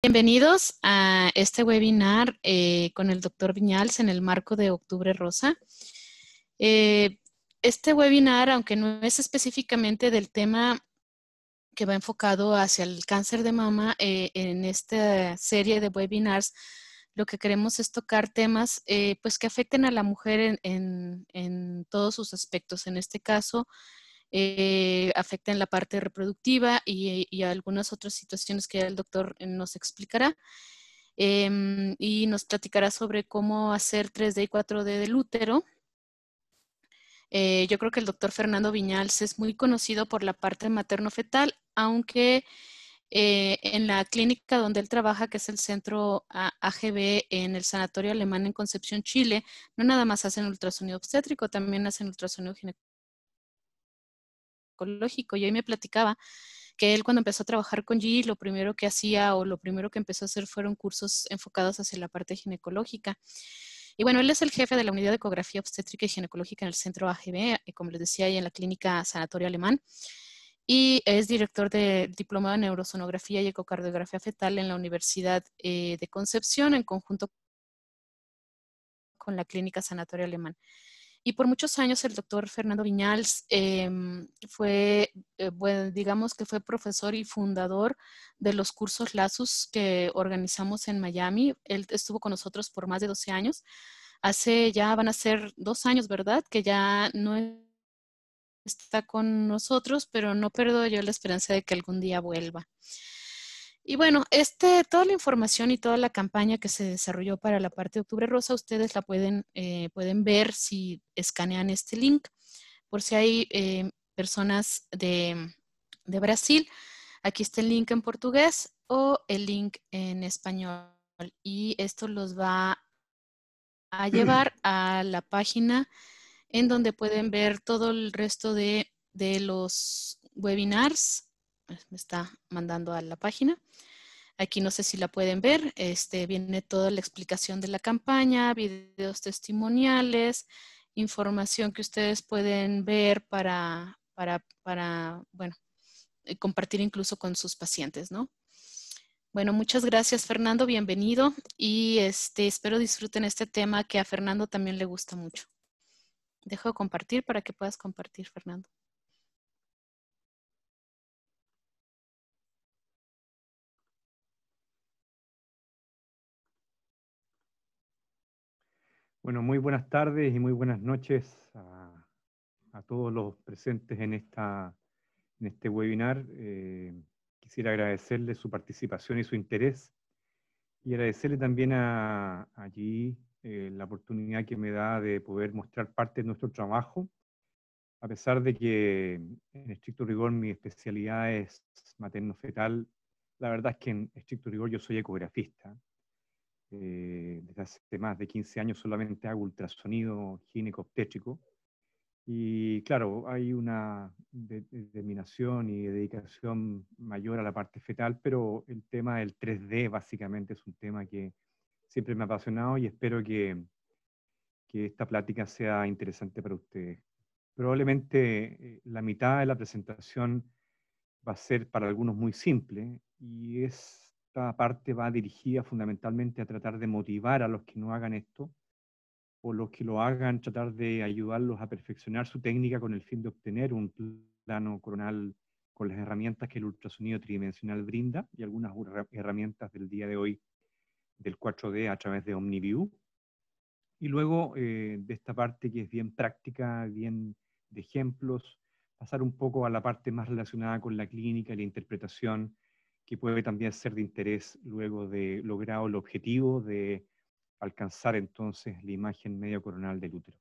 Bienvenidos a este webinar eh, con el doctor Viñals en el marco de Octubre Rosa. Eh, este webinar, aunque no es específicamente del tema que va enfocado hacia el cáncer de mama, eh, en esta serie de webinars lo que queremos es tocar temas pues que afecten a la mujer en, en todos sus aspectos. En este caso, eh, afectan la parte reproductiva y, algunas otras situaciones que el doctor nos explicará. Em, y nos platicará sobre cómo hacer 3D y 4D del útero. Eh, yo creo que el doctor Fernando Viñals es muy conocido por la parte materno-fetal, aunque eh, en la clínica donde él trabaja, que es el centro AGB en el Sanatorio Alemán en Concepción, Chile, no nada más hacen ultrasonido obstétrico, también hacen ultrasonido y hoy me platicaba que él cuando empezó a trabajar con G, lo primero que hacía o lo primero que empezó a hacer fueron cursos enfocados hacia la parte ginecológica. Y bueno, él es el jefe de la unidad de ecografía obstétrica y ginecológica en el centro AGB, eh, como les decía, ahí en la clínica Sanatorio Alemán. Y es director de diplomado en neurosonografía y ecocardiografía fetal en la Universidad eh, de Concepción en conjunto con la clínica Sanatorio Alemán. Y por muchos años el doctor Fernando Viñals em, fue, eh, bueno, digamos que fue profesor y fundador de los cursos LASUS que organizamos en Miami. Él estuvo con nosotros por más de 12 años. Hace ya van a ser dos años, ¿verdad? Que ya no está con nosotros, pero no perdo yo la esperanza de que algún día vuelva. Y bueno, este, toda la información y toda la campaña que se desarrolló para la parte de Octubre Rosa, ustedes la pueden, eh, pueden ver si escanean este link. Por si hay eh, personas de, de, Brasil, aquí está el link en portugués o el link en español. Y esto los va a llevar a la página en donde pueden ver todo el resto de, de los webinars me está mandando a la página. Aquí no sé si la pueden ver, este, viene toda la explicación de la campaña, videos testimoniales, información que ustedes pueden ver para, para, para bueno, eh, compartir incluso con sus pacientes, ¿no? Bueno, muchas gracias Fernando, bienvenido y este, espero disfruten este tema que a Fernando también le gusta mucho. Dejo de compartir para que puedas compartir, Fernando. Bueno, muy buenas tardes y muy buenas noches a, todos los presentes en, esta, en este webinar. Eh, quisiera agradecerle su participación y su interés y agradecerle también a, allí eh, la oportunidad que me da de poder mostrar parte de nuestro trabajo, a pesar de que en estricto rigor mi especialidad es materno-fetal, la verdad es que en estricto rigor yo soy ecografista eh, desde hace más de 15 años solamente hago ultrasonido gineco-obstétrico. Y claro, hay una determinación y dedicación mayor a la parte fetal, pero el tema del 3D básicamente es un tema que siempre me ha apasionado y espero que, que esta plática sea interesante para ustedes. Probablemente eh, la mitad de la presentación va a ser para algunos muy simple y es esta parte va dirigida fundamentalmente a tratar de motivar a los que no hagan esto, o los que lo hagan, tratar de ayudarlos a perfeccionar su técnica con el fin de obtener un plano coronal con las herramientas que el ultrasonido tridimensional brinda y algunas herramientas del día de hoy del 4D a través de OmniView. Y luego eh, de esta parte que es bien práctica, bien de ejemplos, pasar un poco a la parte más relacionada con la clínica y la interpretación que puede también ser de interés luego de logrado el objetivo de alcanzar entonces la imagen medio coronal del útero.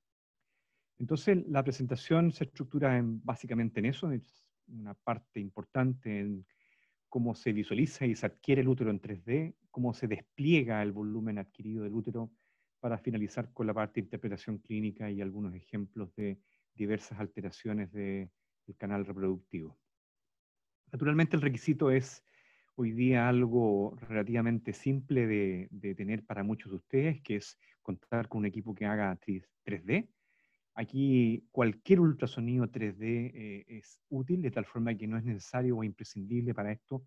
Entonces, la presentación se estructura en, básicamente en eso, es una parte importante en cómo se visualiza y se adquiere el útero en 3D, cómo se despliega el volumen adquirido del útero, para finalizar con la parte de interpretación clínica y algunos ejemplos de diversas alteraciones del canal reproductivo. Naturalmente, el requisito es hoy día algo relativamente simple de, tener para muchos de ustedes, que es contar con un equipo que haga 3D. Aquí cualquier ultrasonido 3D eh, es útil, de tal forma que no es necesario o imprescindible para esto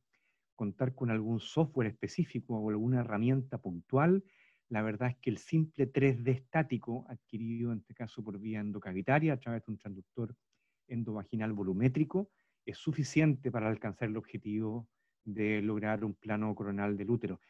contar con algún software específico o alguna herramienta puntual, la verdad es que el simple 3D estático, adquirido en este caso por vía endocavitaria a través de un transductor endovaginal volumétrico, es suficiente para alcanzar el objetivo de lograr un plano coronal del útero.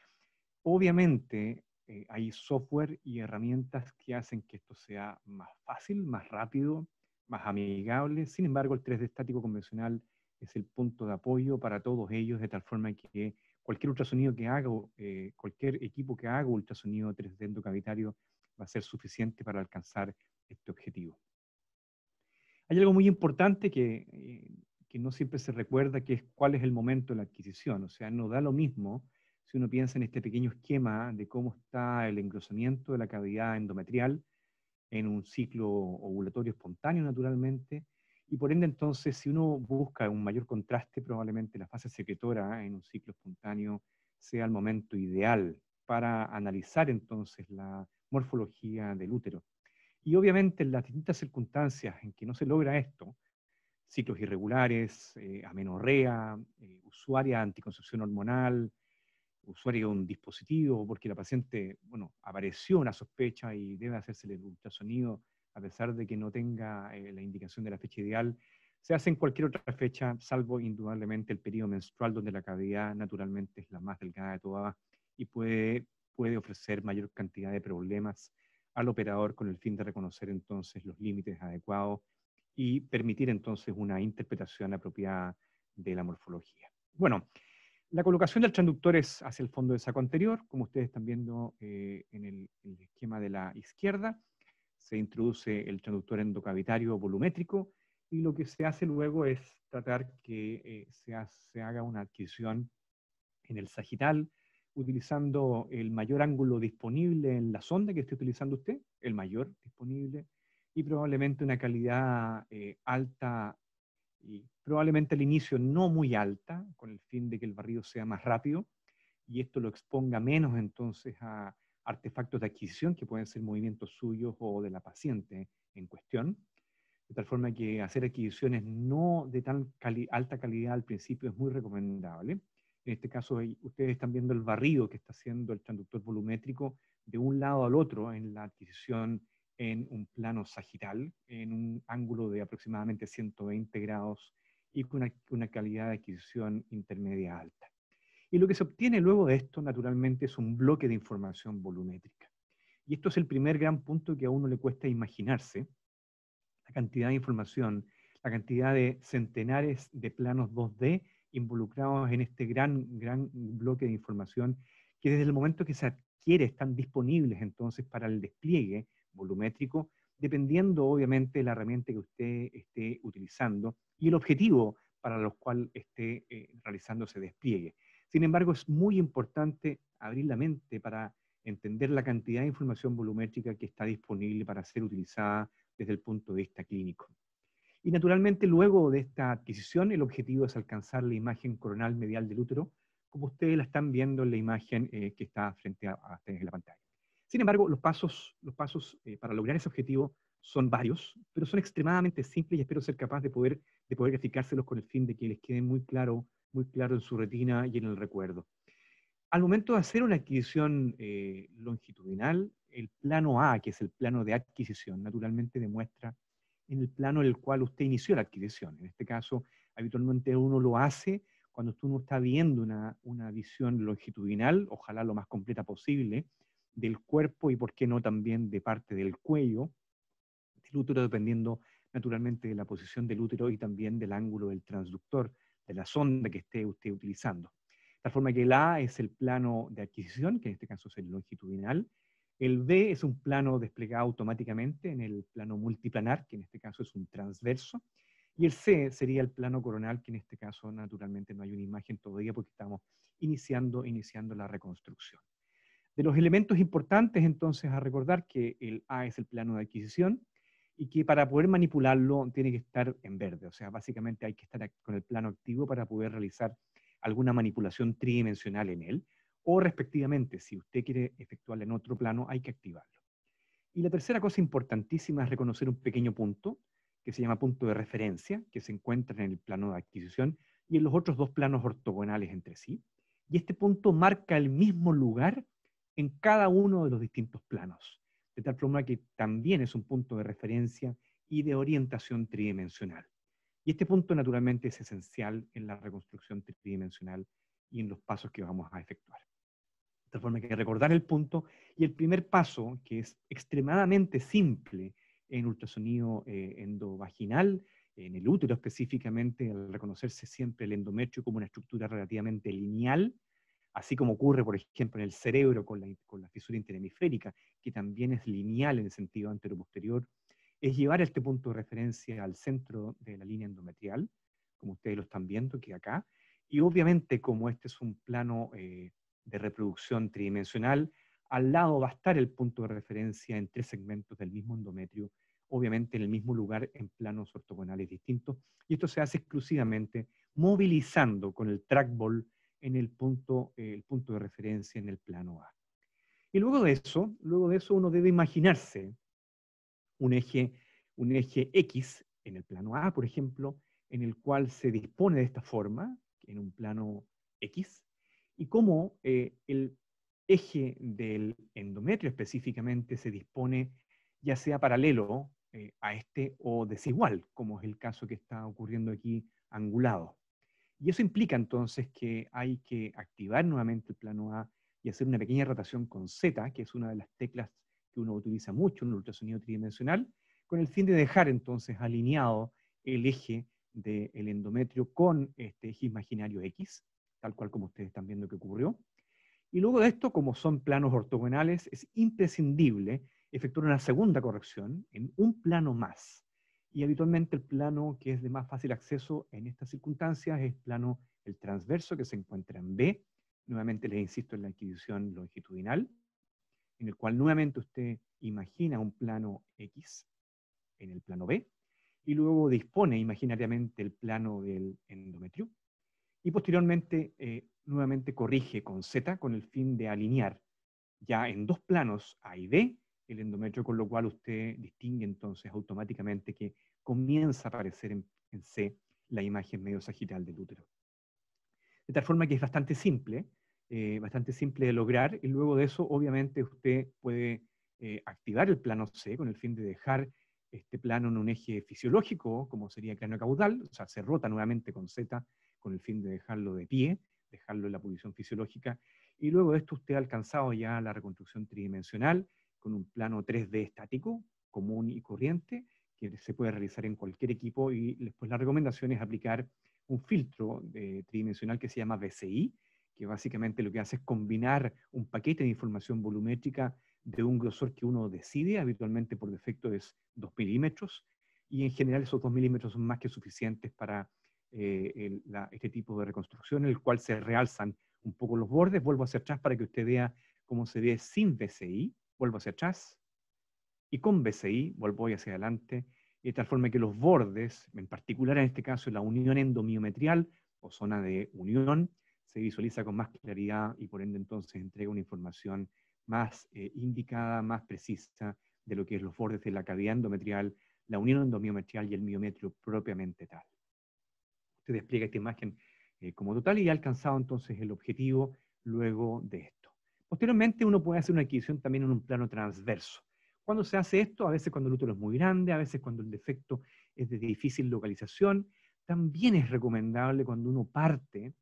Obviamente eh, hay software y herramientas que hacen que esto sea más fácil, más rápido, más amigable. Sin embargo, el 3D estático convencional es el punto de apoyo para todos ellos, de tal forma que cualquier ultrasonido que haga, eh, cualquier equipo que haga ultrasonido 3D endocavitario va a ser suficiente para alcanzar este objetivo. Hay algo muy importante que, eh, que no siempre se recuerda, que es cuál es el momento de la adquisición. O sea, no da lo mismo si uno piensa en este pequeño esquema de cómo está el engrosamiento de la cavidad endometrial en un ciclo ovulatorio espontáneo, naturalmente, y por ende, entonces, si uno busca un mayor contraste, probablemente la fase secretora en un ciclo espontáneo sea el momento ideal para analizar entonces la morfología del útero. Y obviamente en las distintas circunstancias en que no se logra esto, ciclos irregulares, eh, amenorrea, eh, usuaria anticoncepción hormonal, usuaria de un dispositivo, porque la paciente, bueno, apareció una sospecha y debe hacerse el ultrasonido a pesar de que no tenga eh, la indicación de la fecha ideal, se hace en cualquier otra fecha, salvo indudablemente el periodo menstrual, donde la cavidad naturalmente es la más delgada de todas y puede, puede ofrecer mayor cantidad de problemas al operador con el fin de reconocer entonces los límites adecuados y permitir entonces una interpretación apropiada de la morfología. Bueno, la colocación del transductor es hacia el fondo del saco anterior, como ustedes están viendo eh, en el esquema de la izquierda se introduce el transductor endocavitario volumétrico y lo que se hace luego es tratar que eh, se, se, haga una adquisición en el sagital utilizando el mayor ángulo disponible en la sonda que esté utilizando usted, el mayor disponible, y probablemente una calidad eh, alta y probablemente al inicio no muy alta, con el fin de que el barrido sea más rápido, y esto lo exponga menos entonces a, artefactos de adquisición, que pueden ser movimientos suyos o de la paciente en cuestión, de tal forma que hacer adquisiciones no de tan alta calidad al principio es muy recomendable. En este caso, ustedes están viendo el barrido que está haciendo el transductor volumétrico de un lado al otro en la adquisición en un plano sagital, en un ángulo de aproximadamente 120 grados y con una, una calidad de adquisición intermedia alta. Y lo que se obtiene luego de esto, naturalmente, es un bloque de información volumétrica. Y esto es el primer gran punto que a uno le cuesta imaginarse, la cantidad de información, la cantidad de centenares de planos 2D involucrados en este gran, gran bloque de información que desde el momento que se adquiere están disponibles entonces para el despliegue volumétrico, dependiendo obviamente de la herramienta que usted esté utilizando y el objetivo para los cual esté eh, realizando ese despliegue. Sin embargo, es muy importante abrir la mente para entender la cantidad de información volumétrica que está disponible para ser utilizada desde el punto de vista clínico. Y naturalmente, luego de esta adquisición, el objetivo es alcanzar la imagen coronal medial del útero, como ustedes la están viendo en la imagen eh, que está frente a, ustedes en la pantalla. Sin embargo, los pasos, los pasos eh, para lograr ese objetivo son varios, pero son extremadamente simples y espero ser capaz de poder, de poder explicárselos con el fin de que les quede muy claro muy claro en su retina y en el recuerdo. Al momento de hacer una adquisición eh, longitudinal, el plano A, que es el plano de adquisición, naturalmente demuestra en el plano en el cual usted inició la adquisición. En este caso, habitualmente uno lo hace cuando uno está viendo una, una visión longitudinal, ojalá lo más completa posible, del cuerpo y, por qué no, también de parte del cuello, del útero, dependiendo naturalmente de la posición del útero y también del ángulo del transductor de la sonda que esté usted utilizando. De tal forma que el A es el plano de adquisición, que en este caso es el longitudinal. El B es un plano desplegado automáticamente en el plano multiplanar, que en este caso es un transverso. Y el C sería el plano coronal, que en este caso naturalmente no hay una imagen todavía porque estamos iniciando, iniciando la reconstrucción. De los elementos importantes entonces a recordar que el A es el plano de adquisición, y que para poder manipularlo tiene que estar en verde. O sea, básicamente hay que estar con el plano activo para poder realizar alguna manipulación tridimensional en él, o respectivamente, si usted quiere efectuarla en otro plano, hay que activarlo. Y la tercera cosa importantísima es reconocer un pequeño punto, que se llama punto de referencia, que se encuentra en el plano de adquisición y en los otros dos planos ortogonales entre sí. y este punto marca el mismo lugar en cada uno de los distintos planos, de tal forma que también es un punto de referencia y de orientación tridimensional. Y este punto naturalmente es esencial en la reconstrucción tridimensional y en los pasos que vamos a efectuar. De tal forma que recordar el punto y el primer paso, que es extremadamente simple en ultrasonido eh, endovaginal, en el útero específicamente, al reconocerse siempre el endometrio como una estructura relativamente lineal, así como ocurre, por ejemplo, en el cerebro con la, fisura interhemisférica, que también es lineal en el sentido anteroposterior, es llevar este punto de referencia al centro de la línea endometrial, como ustedes lo están viendo, que acá, y obviamente como este es un plano eh, de reproducción tridimensional, al lado va a estar el punto de referencia en tres segmentos del mismo endometrio, obviamente en el mismo lugar en planos ortogonales distintos, y esto se hace exclusivamente movilizando con el trackball en el punto, eh, el punto de referencia en el plano A. Y luego de eso, luego de eso uno debe imaginarse un eje, un eje X en el plano A, por ejemplo, en el cual se dispone de esta forma, en un plano X, y cómo eh, el eje del endometrio específicamente se dispone ya sea paralelo eh, a este o desigual, como es el caso que está ocurriendo aquí angulado. Y eso implica entonces que hay que activar nuevamente el plano A y hacer una pequeña rotación con Z, que es una de las teclas que uno utiliza mucho en el ultrasonido tridimensional, con el fin de dejar entonces alineado el eje del endometrio con este eje imaginario X, tal cual como ustedes están viendo que ocurrió. Y luego de esto, como son planos ortogonales, es imprescindible efectuar una segunda corrección en un plano más. Y habitualmente el plano que es de más fácil acceso en estas circunstancias es plano, el transverso, que se encuentra en B. Nuevamente les insisto en la adquisición longitudinal en el cual nuevamente usted imagina un plano X en el plano B, y luego dispone imaginariamente el plano del endometrio, y posteriormente eh, nuevamente corrige con Z con el fin de alinear ya en dos planos A y B el endometrio, con lo cual usted distingue entonces automáticamente que comienza a aparecer en, en C la imagen medio sagital del útero. De tal forma que es bastante simple, eh, bastante simple de lograr, y luego de eso, obviamente, usted puede eh, activar el plano C con el fin de dejar este plano en un eje fisiológico, como sería el cráneo caudal, o sea, se rota nuevamente con Z con el fin de dejarlo de pie, dejarlo en la posición fisiológica, y luego de esto usted ha alcanzado ya la reconstrucción tridimensional con un plano 3D estático, común y corriente, que se puede realizar en cualquier equipo, y después la recomendación es aplicar un filtro eh, tridimensional que se llama BCI, que básicamente lo que hace es combinar un paquete de información volumétrica de un grosor que uno decide, habitualmente por defecto es 2 milímetros, y en general esos 2 milímetros son más que suficientes para eh, este tipo de reconstrucción, en el cual se realzan un poco los bordes. Vuelvo hacia atrás para que usted vea cómo se ve sin BCI. Vuelvo hacia atrás. Y con BCI vuelvo hacia adelante, de tal forma que los bordes, en particular en este caso la unión endomiometrial o zona de unión, se visualiza con más claridad y por ende entonces entrega una información más eh, indicada, más precisa de lo que es los bordes de la cavidad endometrial, la unión endomiometrial y el miometrio propiamente tal. Usted despliega esta imagen eh, como total y ha alcanzado entonces el objetivo luego de esto. Posteriormente uno puede hacer una adquisición también en un plano transverso. Cuando se hace esto, a veces cuando el útero es muy grande, a veces cuando el defecto es de difícil localización, también es recomendable cuando uno parte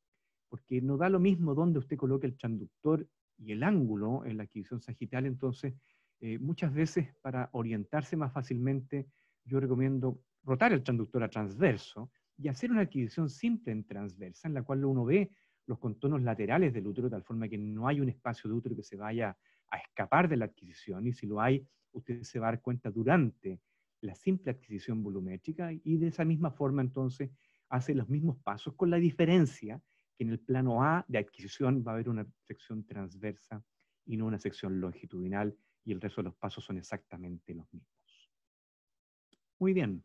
porque no da lo mismo donde usted coloque el transductor y el ángulo en la adquisición sagital, entonces eh, muchas veces para orientarse más fácilmente yo recomiendo rotar el transductor a transverso y hacer una adquisición simple en transversa, en la cual uno ve los contornos laterales del útero, de tal forma que no hay un espacio de útero que se vaya a escapar de la adquisición, y si lo hay, usted se va a dar cuenta durante la simple adquisición volumétrica, y de esa misma forma entonces hace los mismos pasos, con la diferencia que en el plano A de adquisición va a haber una sección transversa y no una sección longitudinal, y el resto de los pasos son exactamente los mismos. Muy bien,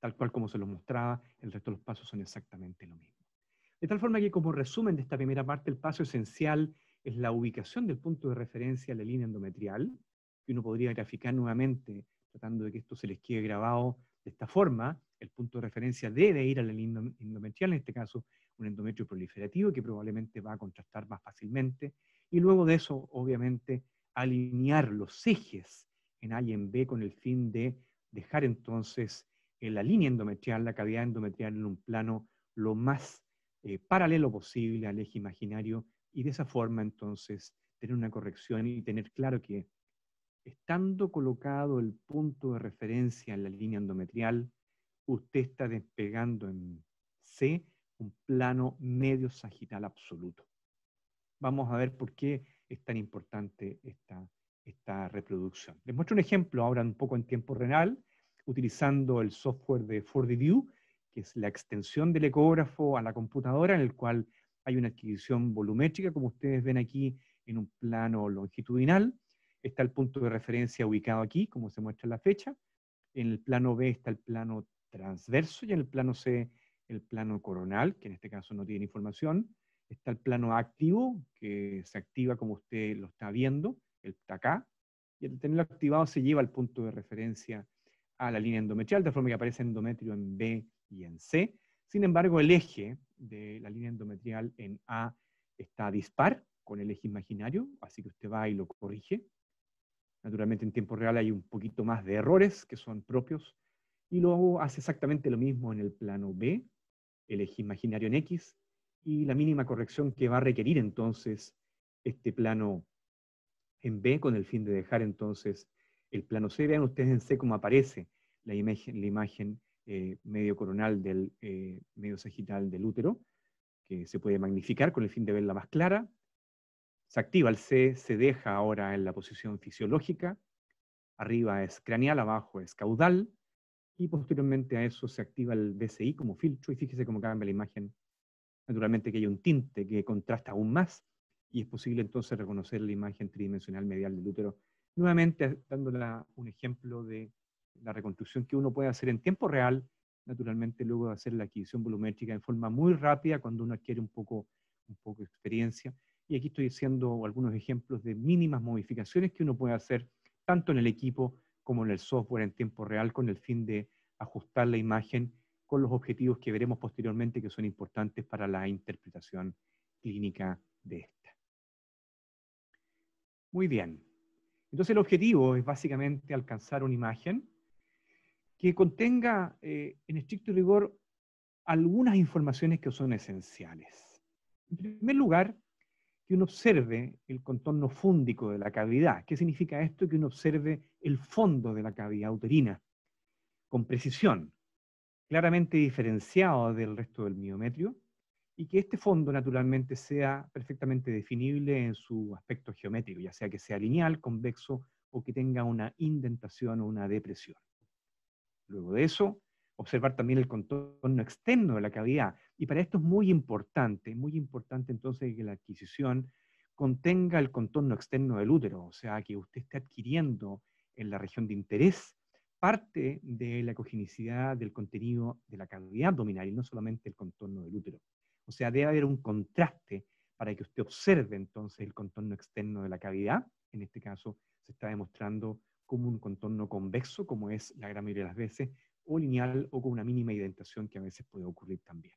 tal cual como se los mostraba, el resto de los pasos son exactamente lo mismo. De tal forma que como resumen de esta primera parte, el paso esencial es la ubicación del punto de referencia a la línea endometrial, que uno podría graficar nuevamente, tratando de que esto se les quede grabado de esta forma. El punto de referencia debe ir a la línea endometrial, en este caso un endometrio proliferativo que probablemente va a contrastar más fácilmente. Y luego de eso, obviamente, alinear los ejes en A y en B con el fin de dejar entonces la línea endometrial, la cavidad endometrial en un plano lo más eh, paralelo posible al eje imaginario y de esa forma entonces tener una corrección y tener claro que estando colocado el punto de referencia en la línea endometrial, usted está despegando en C un plano medio sagital absoluto. Vamos a ver por qué es tan importante esta, esta reproducción. Les muestro un ejemplo ahora un poco en tiempo real, utilizando el software de 4DView, que es la extensión del ecógrafo a la computadora, en el cual hay una adquisición volumétrica, como ustedes ven aquí en un plano longitudinal. Está el punto de referencia ubicado aquí, como se muestra en la fecha. En el plano B está el plano transverso y en el plano C el plano coronal, que en este caso no tiene información. Está el plano activo, que se activa como usted lo está viendo, el está acá. Y al tenerlo activado se lleva al punto de referencia a la línea endometrial, de forma que aparece endometrio en B y en C. Sin embargo, el eje de la línea endometrial en A está dispar con el eje imaginario, así que usted va y lo corrige. Naturalmente en tiempo real hay un poquito más de errores que son propios, y luego hace exactamente lo mismo en el plano B, el eje imaginario en X, y la mínima corrección que va a requerir entonces este plano en B con el fin de dejar entonces el plano C. Vean ustedes en C cómo aparece la imagen, la imagen eh, medio coronal del eh, medio sagital del útero, que se puede magnificar con el fin de verla más clara. Se activa el C, se deja ahora en la posición fisiológica. Arriba es craneal, abajo es caudal. Y posteriormente a eso se activa el BCI como filtro. Y fíjese cómo cambia la imagen. Naturalmente que hay un tinte que contrasta aún más. Y es posible entonces reconocer la imagen tridimensional medial del útero. Nuevamente dándole un ejemplo de la reconstrucción que uno puede hacer en tiempo real, naturalmente luego de hacer la adquisición volumétrica en forma muy rápida cuando uno adquiere un poco, un poco de experiencia. Y aquí estoy haciendo algunos ejemplos de mínimas modificaciones que uno puede hacer tanto en el equipo como en el software en tiempo real con el fin de ajustar la imagen con los objetivos que veremos posteriormente que son importantes para la interpretación clínica de esta. Muy bien. Entonces el objetivo es básicamente alcanzar una imagen que contenga, eh, en estricto rigor, algunas informaciones que son esenciales. En primer lugar, que uno observe el contorno fúndico de la cavidad. ¿Qué significa esto? Que uno observe el fondo de la cavidad uterina con precisión, claramente diferenciado del resto del miometrio, y que este fondo naturalmente sea perfectamente definible en su aspecto geométrico, ya sea que sea lineal, convexo o que tenga una indentación o una depresión. Luego de eso, observar también el contorno externo de la cavidad. Y para esto es muy importante, muy importante entonces que la adquisición contenga el contorno externo del útero, o sea, que usted esté adquiriendo en la región de interés parte de la cogenicidad del contenido de la cavidad abdominal y no solamente el contorno del útero. O sea, debe haber un contraste para que usted observe entonces el contorno externo de la cavidad. En este caso se está demostrando como un contorno convexo, como es la gran mayoría de las veces, o lineal o con una mínima indentación que a veces puede ocurrir también.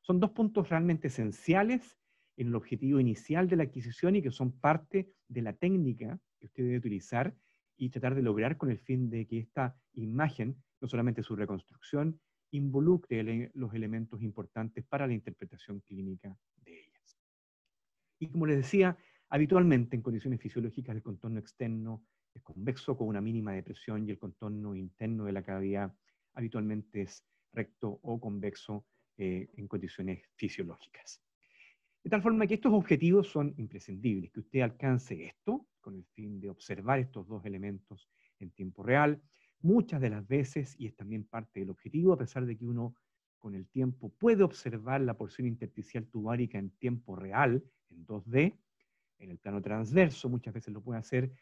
Son dos puntos realmente esenciales en el objetivo inicial de la adquisición y que son parte de la técnica que usted debe utilizar y tratar de lograr con el fin de que esta imagen, no solamente su reconstrucción, involucre los elementos importantes para la interpretación clínica de ellas. Y como les decía, habitualmente en condiciones fisiológicas el contorno externo es convexo con una mínima depresión y el contorno interno de la cavidad habitualmente es recto o convexo eh, en condiciones fisiológicas. De tal forma que estos objetivos son imprescindibles, que usted alcance esto con el fin de observar estos dos elementos en tiempo real, muchas de las veces, y es también parte del objetivo, a pesar de que uno con el tiempo puede observar la porción intersticial tubárica en tiempo real, en 2D, en el plano transverso, muchas veces lo puede hacer,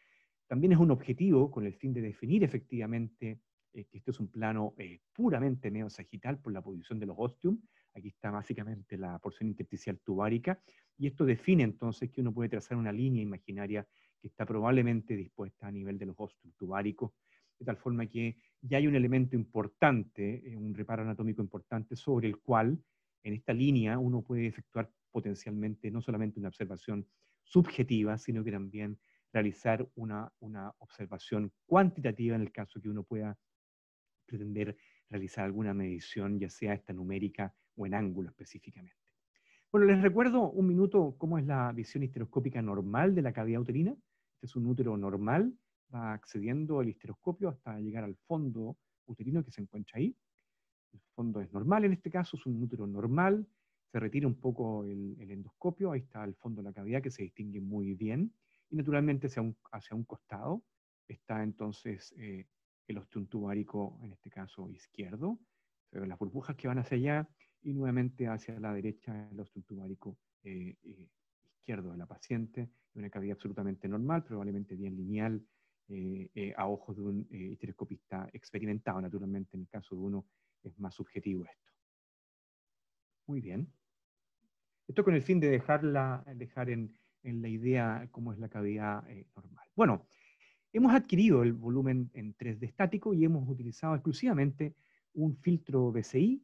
también es un objetivo con el fin de definir efectivamente eh, que este es un plano eh, puramente neosagital por la posición de los ostium. Aquí está básicamente la porción intersticial tubárica, y esto define entonces que uno puede trazar una línea imaginaria que está probablemente dispuesta a nivel de los ostium tubáricos, de tal forma que ya hay un elemento importante, eh, un reparo anatómico importante sobre el cual en esta línea uno puede efectuar potencialmente no solamente una observación subjetiva, sino que también realizar una, una observación cuantitativa en el caso que uno pueda pretender realizar alguna medición, ya sea esta numérica o en ángulo específicamente. Bueno, les recuerdo un minuto cómo es la visión histeroscópica normal de la cavidad uterina. Este es un útero normal, va accediendo el histeroscopio hasta llegar al fondo uterino que se encuentra ahí. El fondo es normal en este caso, es un útero normal, se retira un poco el, endoscopio, ahí está el fondo de la cavidad que se distingue muy bien, y naturalmente hacia un, hacia un costado está entonces eh, el ostium tubárico, en este caso izquierdo, las burbujas que van hacia allá, y nuevamente hacia la derecha el ostium tubárico eh, eh, izquierdo de la paciente, una cavidad absolutamente normal, probablemente bien lineal, a ojos de un histeroscopista experimentado, naturalmente en el caso de uno es más subjetivo esto. Muy bien. Esto con el fin de dejarla, dejar en, la idea cómo es la cavidad eh, normal. Bueno, hemos adquirido el volumen en 3D estático y hemos utilizado exclusivamente un filtro BCI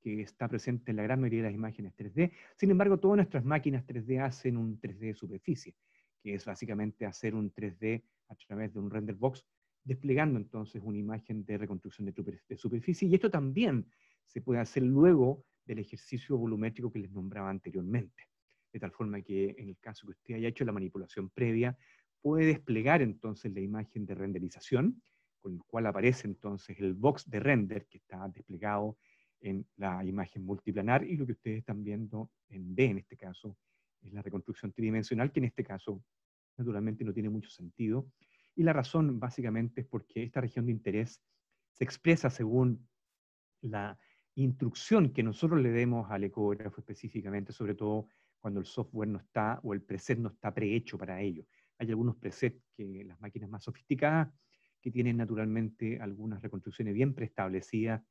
que está presente en la gran mayoría de las imágenes 3D. Sin embargo, todas nuestras máquinas 3D hacen un 3D de superficie, que es básicamente hacer un 3D a través de un render box, desplegando entonces una imagen de reconstrucción de superficie. Y esto también se puede hacer luego del ejercicio volumétrico que les nombraba anteriormente. De tal forma que en el caso que usted haya hecho la manipulación previa, puede desplegar entonces la imagen de renderización, con el cual aparece entonces el box de render que está desplegado en la imagen multiplanar y lo que ustedes están viendo en D en este caso es la reconstrucción tridimensional, que en este caso naturalmente no tiene mucho sentido. Y la razón básicamente es porque esta región de interés se expresa según la instrucción que nosotros le demos al ecógrafo específicamente, sobre todo cuando el software no está o el preset no está prehecho para ello. Hay algunos presets que las máquinas más sofisticadas que tienen naturalmente algunas reconstrucciones bien preestablecidas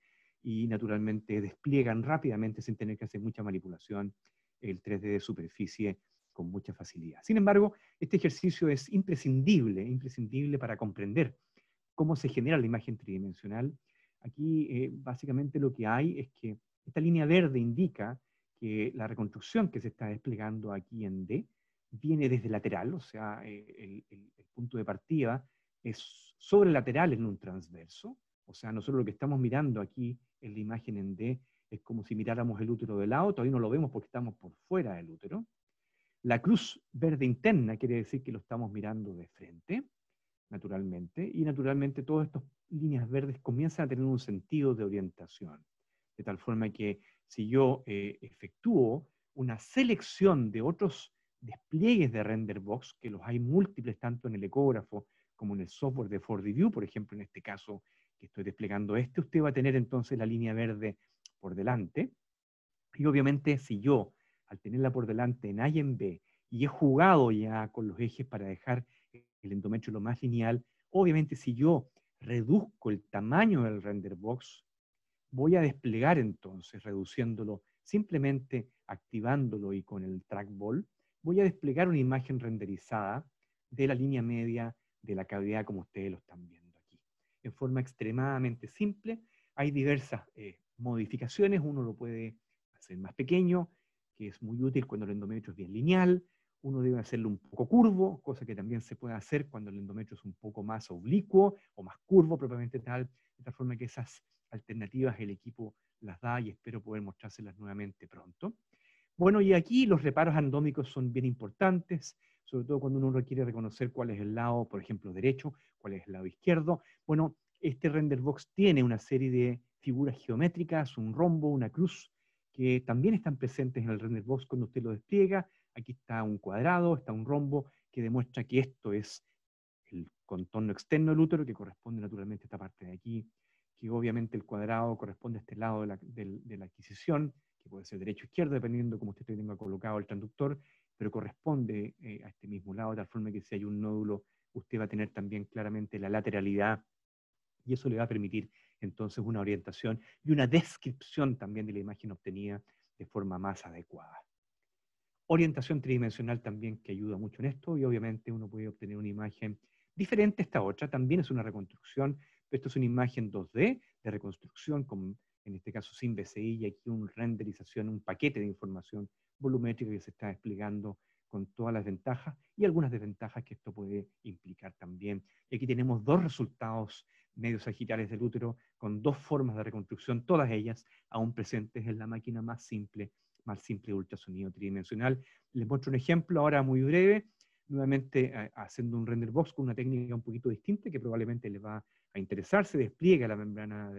y naturalmente despliegan rápidamente sin tener que hacer mucha manipulación el 3D de superficie con mucha facilidad. Sin embargo, este ejercicio es imprescindible, imprescindible para comprender cómo se genera la imagen tridimensional Aquí eh, básicamente lo que hay es que esta línea verde indica que la reconstrucción que se está desplegando aquí en D viene desde lateral, o sea, eh, el, punto de partida es sobre lateral en un transverso, o sea, nosotros lo que estamos mirando aquí en la imagen en D es como si miráramos el útero de lado, todavía no lo vemos porque estamos por fuera del útero. La cruz verde interna quiere decir que lo estamos mirando de frente, naturalmente, y naturalmente todas estas líneas verdes comienzan a tener un sentido de orientación, de tal forma que si yo eh, efectúo una selección de otros despliegues de render box, que los hay múltiples tanto en el ecógrafo como en el software de 4D View, por ejemplo, en este caso que estoy desplegando este, usted va a tener entonces la línea verde por delante, y obviamente si yo, al tenerla por delante en A y en B, y he jugado ya con los ejes para dejar el endometrio lo más lineal, obviamente si yo reduzco el tamaño del render box, voy a desplegar entonces, reduciéndolo, simplemente activándolo y con el trackball, voy a desplegar una imagen renderizada de la línea media de la cavidad como ustedes lo están viendo aquí. En forma extremadamente simple, hay diversas eh, modificaciones, uno lo puede hacer más pequeño, que es muy útil cuando el endometrio es bien lineal, uno debe hacerlo un poco curvo, cosa que también se puede hacer cuando el endometrio es un poco más oblicuo o más curvo propiamente tal, de tal forma que esas alternativas el equipo las da y espero poder mostrárselas nuevamente pronto. Bueno, y aquí los reparos andómicos son bien importantes, sobre todo cuando uno requiere reconocer cuál es el lado, por ejemplo, derecho, cuál es el lado izquierdo. Bueno, este render box tiene una serie de figuras geométricas, un rombo, una cruz, que también están presentes en el render box cuando usted lo despliega, Aquí está un cuadrado, está un rombo, que demuestra que esto es el contorno externo del útero, que corresponde naturalmente a esta parte de aquí, que obviamente el cuadrado corresponde a este lado de la, adquisición, que puede ser derecho o izquierdo, dependiendo cómo usted tenga colocado el transductor, pero corresponde eh, a este mismo lado, de tal forma que si hay un nódulo, usted va a tener también claramente la lateralidad, y eso le va a permitir entonces una orientación y una descripción también de la imagen obtenida de forma más adecuada. Orientación tridimensional también que ayuda mucho en esto y obviamente uno puede obtener una imagen diferente a esta otra, también es una reconstrucción, esto es una imagen 2D de reconstrucción con en este caso sin BCI, y aquí una renderización, un paquete de información volumétrica que se está desplegando con todas las ventajas y algunas desventajas que esto puede implicar también. Y aquí tenemos dos resultados medios sagitales del útero con dos formas de reconstrucción, todas ellas aún presentes en la máquina más simple, más simple ultrasonido tridimensional. Les muestro un ejemplo ahora muy breve, nuevamente eh, haciendo un render box con una técnica un poquito distinta que probablemente les va a interesar. Se despliega la, ventana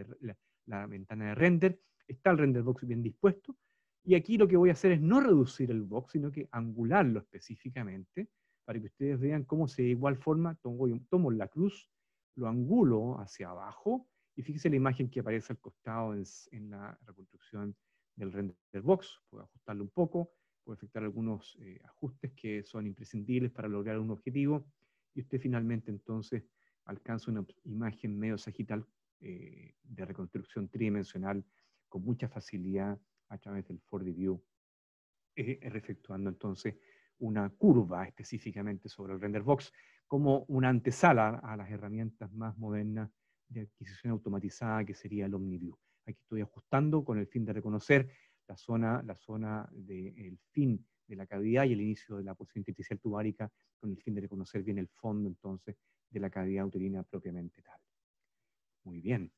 de render, está el render box bien dispuesto, y aquí lo que voy a hacer es no reducir el box, sino que angularlo específicamente, para que ustedes vean cómo se de igual forma tomo, tomo la cruz, lo angulo hacia abajo, y fíjense la imagen que aparece al costado en, la reconstrucción del render box. Puedo ajustarlo un poco, puedo efectuar algunos eh, ajustes que son imprescindibles para lograr un objetivo, y usted finalmente entonces alcanza una imagen medio sagital eh, de reconstrucción tridimensional con mucha facilidad a través del 4D View, eh, efectuando entonces una curva específicamente sobre el render box como una antesala a las herramientas más modernas de adquisición automatizada que sería el OmniView. Aquí estoy ajustando con el fin de reconocer la zona, la zona del fin de la cavidad y el inicio de la posición intersticial tubárica con el fin de reconocer bien el fondo entonces de la cavidad uterina propiamente tal. Muy bien.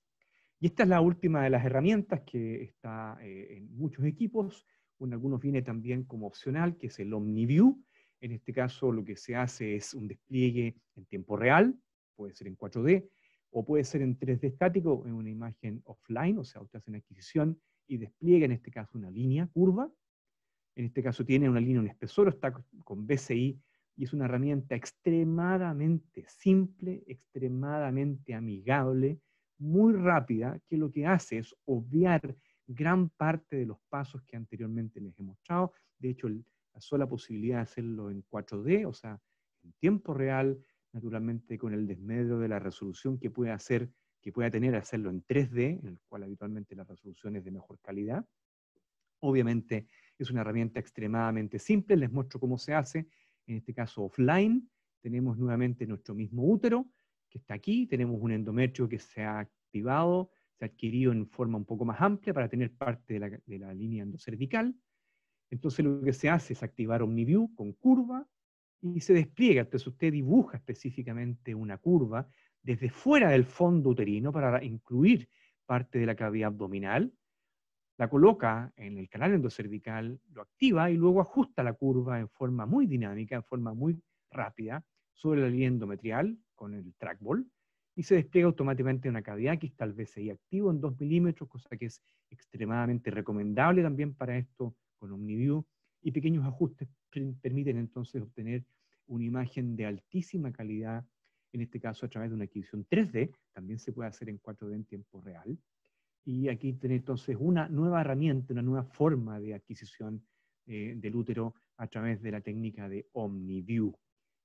Y esta es la última de las herramientas que está eh, en muchos equipos. En algunos viene también como opcional, que es el OmniView. En este caso lo que se hace es un despliegue en tiempo real, puede ser en 4D, o puede ser en 3D estático, en una imagen offline, o sea, usted hace una adquisición y despliega en este caso una línea curva. En este caso tiene una línea, un espesor, está con BCI y es una herramienta extremadamente simple, extremadamente amigable, muy rápida que lo que hace es obviar gran parte de los pasos que anteriormente les he mostrado. De hecho, la sola posibilidad de hacerlo en 4D, o sea, en tiempo real, naturalmente con el desmedro de la resolución que puede hacer, que pueda tener hacerlo en 3D, en el cual habitualmente la resolución es de mejor calidad. Obviamente es una herramienta extremadamente simple, les muestro cómo se hace, en este caso offline, tenemos nuevamente nuestro mismo útero, que está aquí, tenemos un endometrio que se ha activado, se ha adquirido en forma un poco más amplia para tener parte de la, de la línea endocervical. Entonces lo que se hace es activar OmniView con curva y se despliega. Entonces usted dibuja específicamente una curva desde fuera del fondo uterino para incluir parte de la cavidad abdominal, la coloca en el canal endocervical, lo activa y luego ajusta la curva en forma muy dinámica, en forma muy rápida, sobre la línea endometrial con el trackball y se despliega automáticamente una cavidad que está el BCI activo en 2 milímetros, cosa que es extremadamente recomendable también para esto con OmniView, y pequeños ajustes permiten entonces obtener una imagen de altísima calidad, en este caso a través de una adquisición 3D, también se puede hacer en 4D en tiempo real, y aquí tiene entonces una nueva herramienta, una nueva forma de adquisición eh, del útero a través de la técnica de OmniView.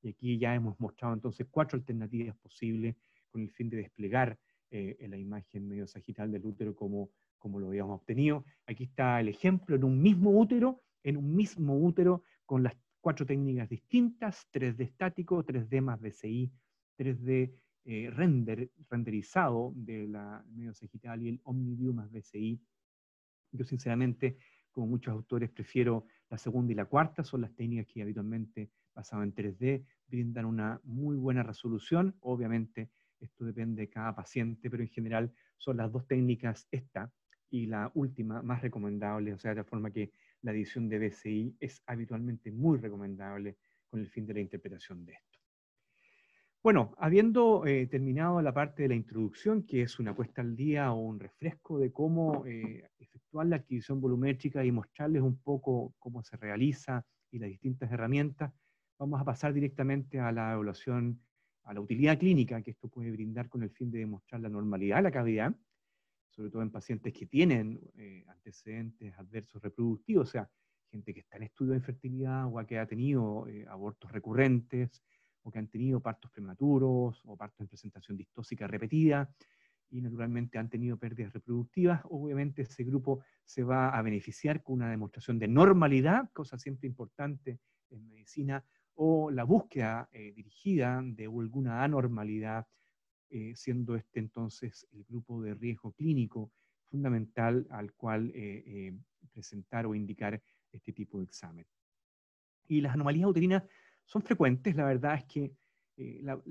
Y aquí ya hemos mostrado entonces cuatro alternativas posibles con el fin de desplegar eh, la imagen medio sagital del útero como, como lo habíamos obtenido. Aquí está el ejemplo en un mismo útero, en un mismo útero con las cuatro técnicas distintas, 3D estático, 3D más BCI, 3D eh, render, renderizado de la medio sagital y el OmniView más BCI. Yo sinceramente, como muchos autores, prefiero la segunda y la cuarta, son las técnicas que habitualmente basado en 3D, brindan una muy buena resolución. Obviamente, esto depende de cada paciente, pero en general son las dos técnicas esta y la última más recomendable, o sea, de forma que la edición de BCI es habitualmente muy recomendable con el fin de la interpretación de esto. Bueno, habiendo eh, terminado la parte de la introducción, que es una puesta al día o un refresco de cómo eh, efectuar la adquisición volumétrica y mostrarles un poco cómo se realiza y las distintas herramientas, vamos a pasar directamente a la evaluación, a la utilidad clínica que esto puede brindar con el fin de demostrar la normalidad de la cavidad, sobre todo en pacientes que tienen eh, antecedentes adversos reproductivos, o sea, gente que está en estudio de infertilidad o que ha tenido eh, abortos recurrentes, o que han tenido partos prematuros o partos en presentación distóxica repetida, y naturalmente han tenido pérdidas reproductivas, obviamente ese grupo se va a beneficiar con una demostración de normalidad, cosa siempre importante en medicina, o la búsqueda eh, dirigida de alguna anormalidad, eh, siendo este entonces el grupo de riesgo clínico fundamental al cual presentar o indicar este tipo de examen. Y las anomalías uterinas son frecuentes, la verdad es que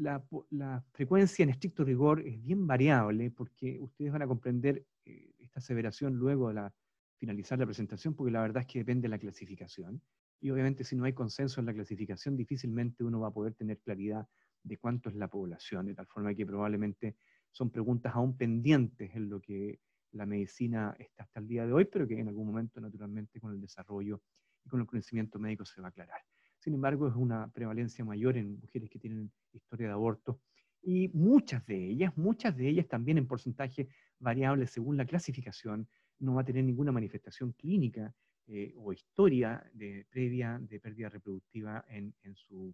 la, frecuencia en estricto rigor es bien variable porque ustedes van a comprender esta aseveración luego de la, finalizar la presentación porque la verdad es que depende de la clasificación. Y obviamente si no hay consenso en la clasificación, difícilmente uno va a poder tener claridad de cuánto es la población, de tal forma que probablemente son preguntas aún pendientes en lo que la medicina está hasta el día de hoy, pero que en algún momento, naturalmente, con el desarrollo y con el conocimiento médico se va a aclarar. Sin embargo, es una prevalencia mayor en mujeres que tienen historia de aborto y muchas de ellas, muchas de ellas también en porcentaje variable según la clasificación, no va a tener ninguna manifestación clínica eh, o historia de, previa de pérdida reproductiva en, su,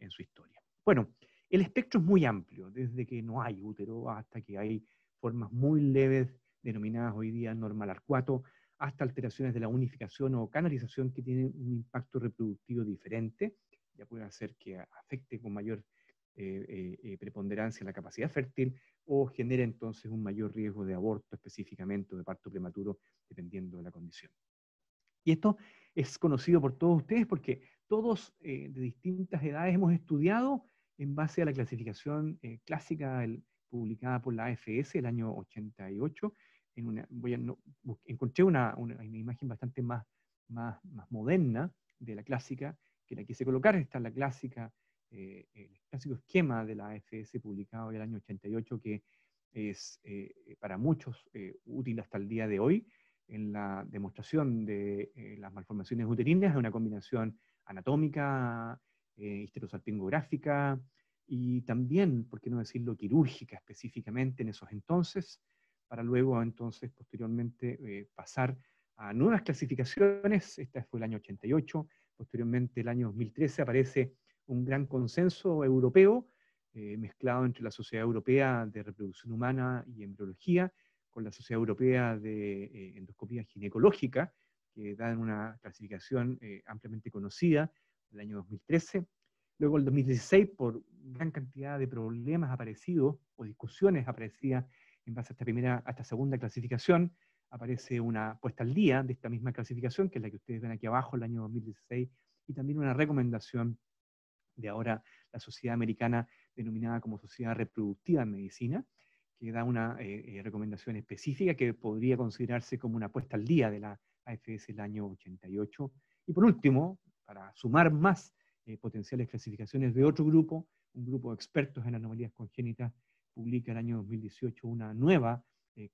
en su historia. Bueno, el espectro es muy amplio, desde que no hay útero hasta que hay formas muy leves, denominadas hoy día normal arcuato, hasta alteraciones de la unificación o canalización que tienen un impacto reproductivo diferente, ya puede hacer que afecte con mayor eh, eh, preponderancia la capacidad fértil o genere entonces un mayor riesgo de aborto específicamente o de parto prematuro, dependiendo de la condición. Y esto es conocido por todos ustedes porque todos eh, de distintas edades hemos estudiado en base a la clasificación clásica publicada por la AFS el año 88. En una, voy a, encontré una, una, imagen bastante más, más, más moderna de la clásica que la quise colocar. Esta es la clásica eh, el clásico esquema de la AFS publicado en el año 88, que es eh, para muchos eh, útil hasta el día de hoy en la demostración de las malformaciones uterinas, es una combinación anatómica, histerosalpingográfica y también, por qué no decirlo, quirúrgica específicamente en esos entonces, para luego entonces posteriormente pasar a nuevas clasificaciones, esta fue el año 88, posteriormente el año 2013 aparece un gran consenso europeo, eh, mezclado entre la Sociedad Europea de Reproducción Humana y Embriología, con la Sociedad Europea de eh, Endoscopía Ginecológica, que dan una clasificación eh, ampliamente conocida del año 2013. Luego el 2016, por gran cantidad de problemas aparecidos o discusiones aparecidas en base a esta primera, a esta segunda clasificación, aparece una puesta al día de esta misma clasificación, que es la que ustedes ven aquí abajo, el año 2016, y también una recomendación de ahora la sociedad americana denominada como Sociedad Reproductiva en Medicina, que da una eh, eh, recomendación específica que podría considerarse como una puesta al día de la AFS el año 88. Y por último, para sumar más eh, potenciales clasificaciones de otro grupo, un grupo de expertos en anomalías congénitas publica el año 2018 una nueva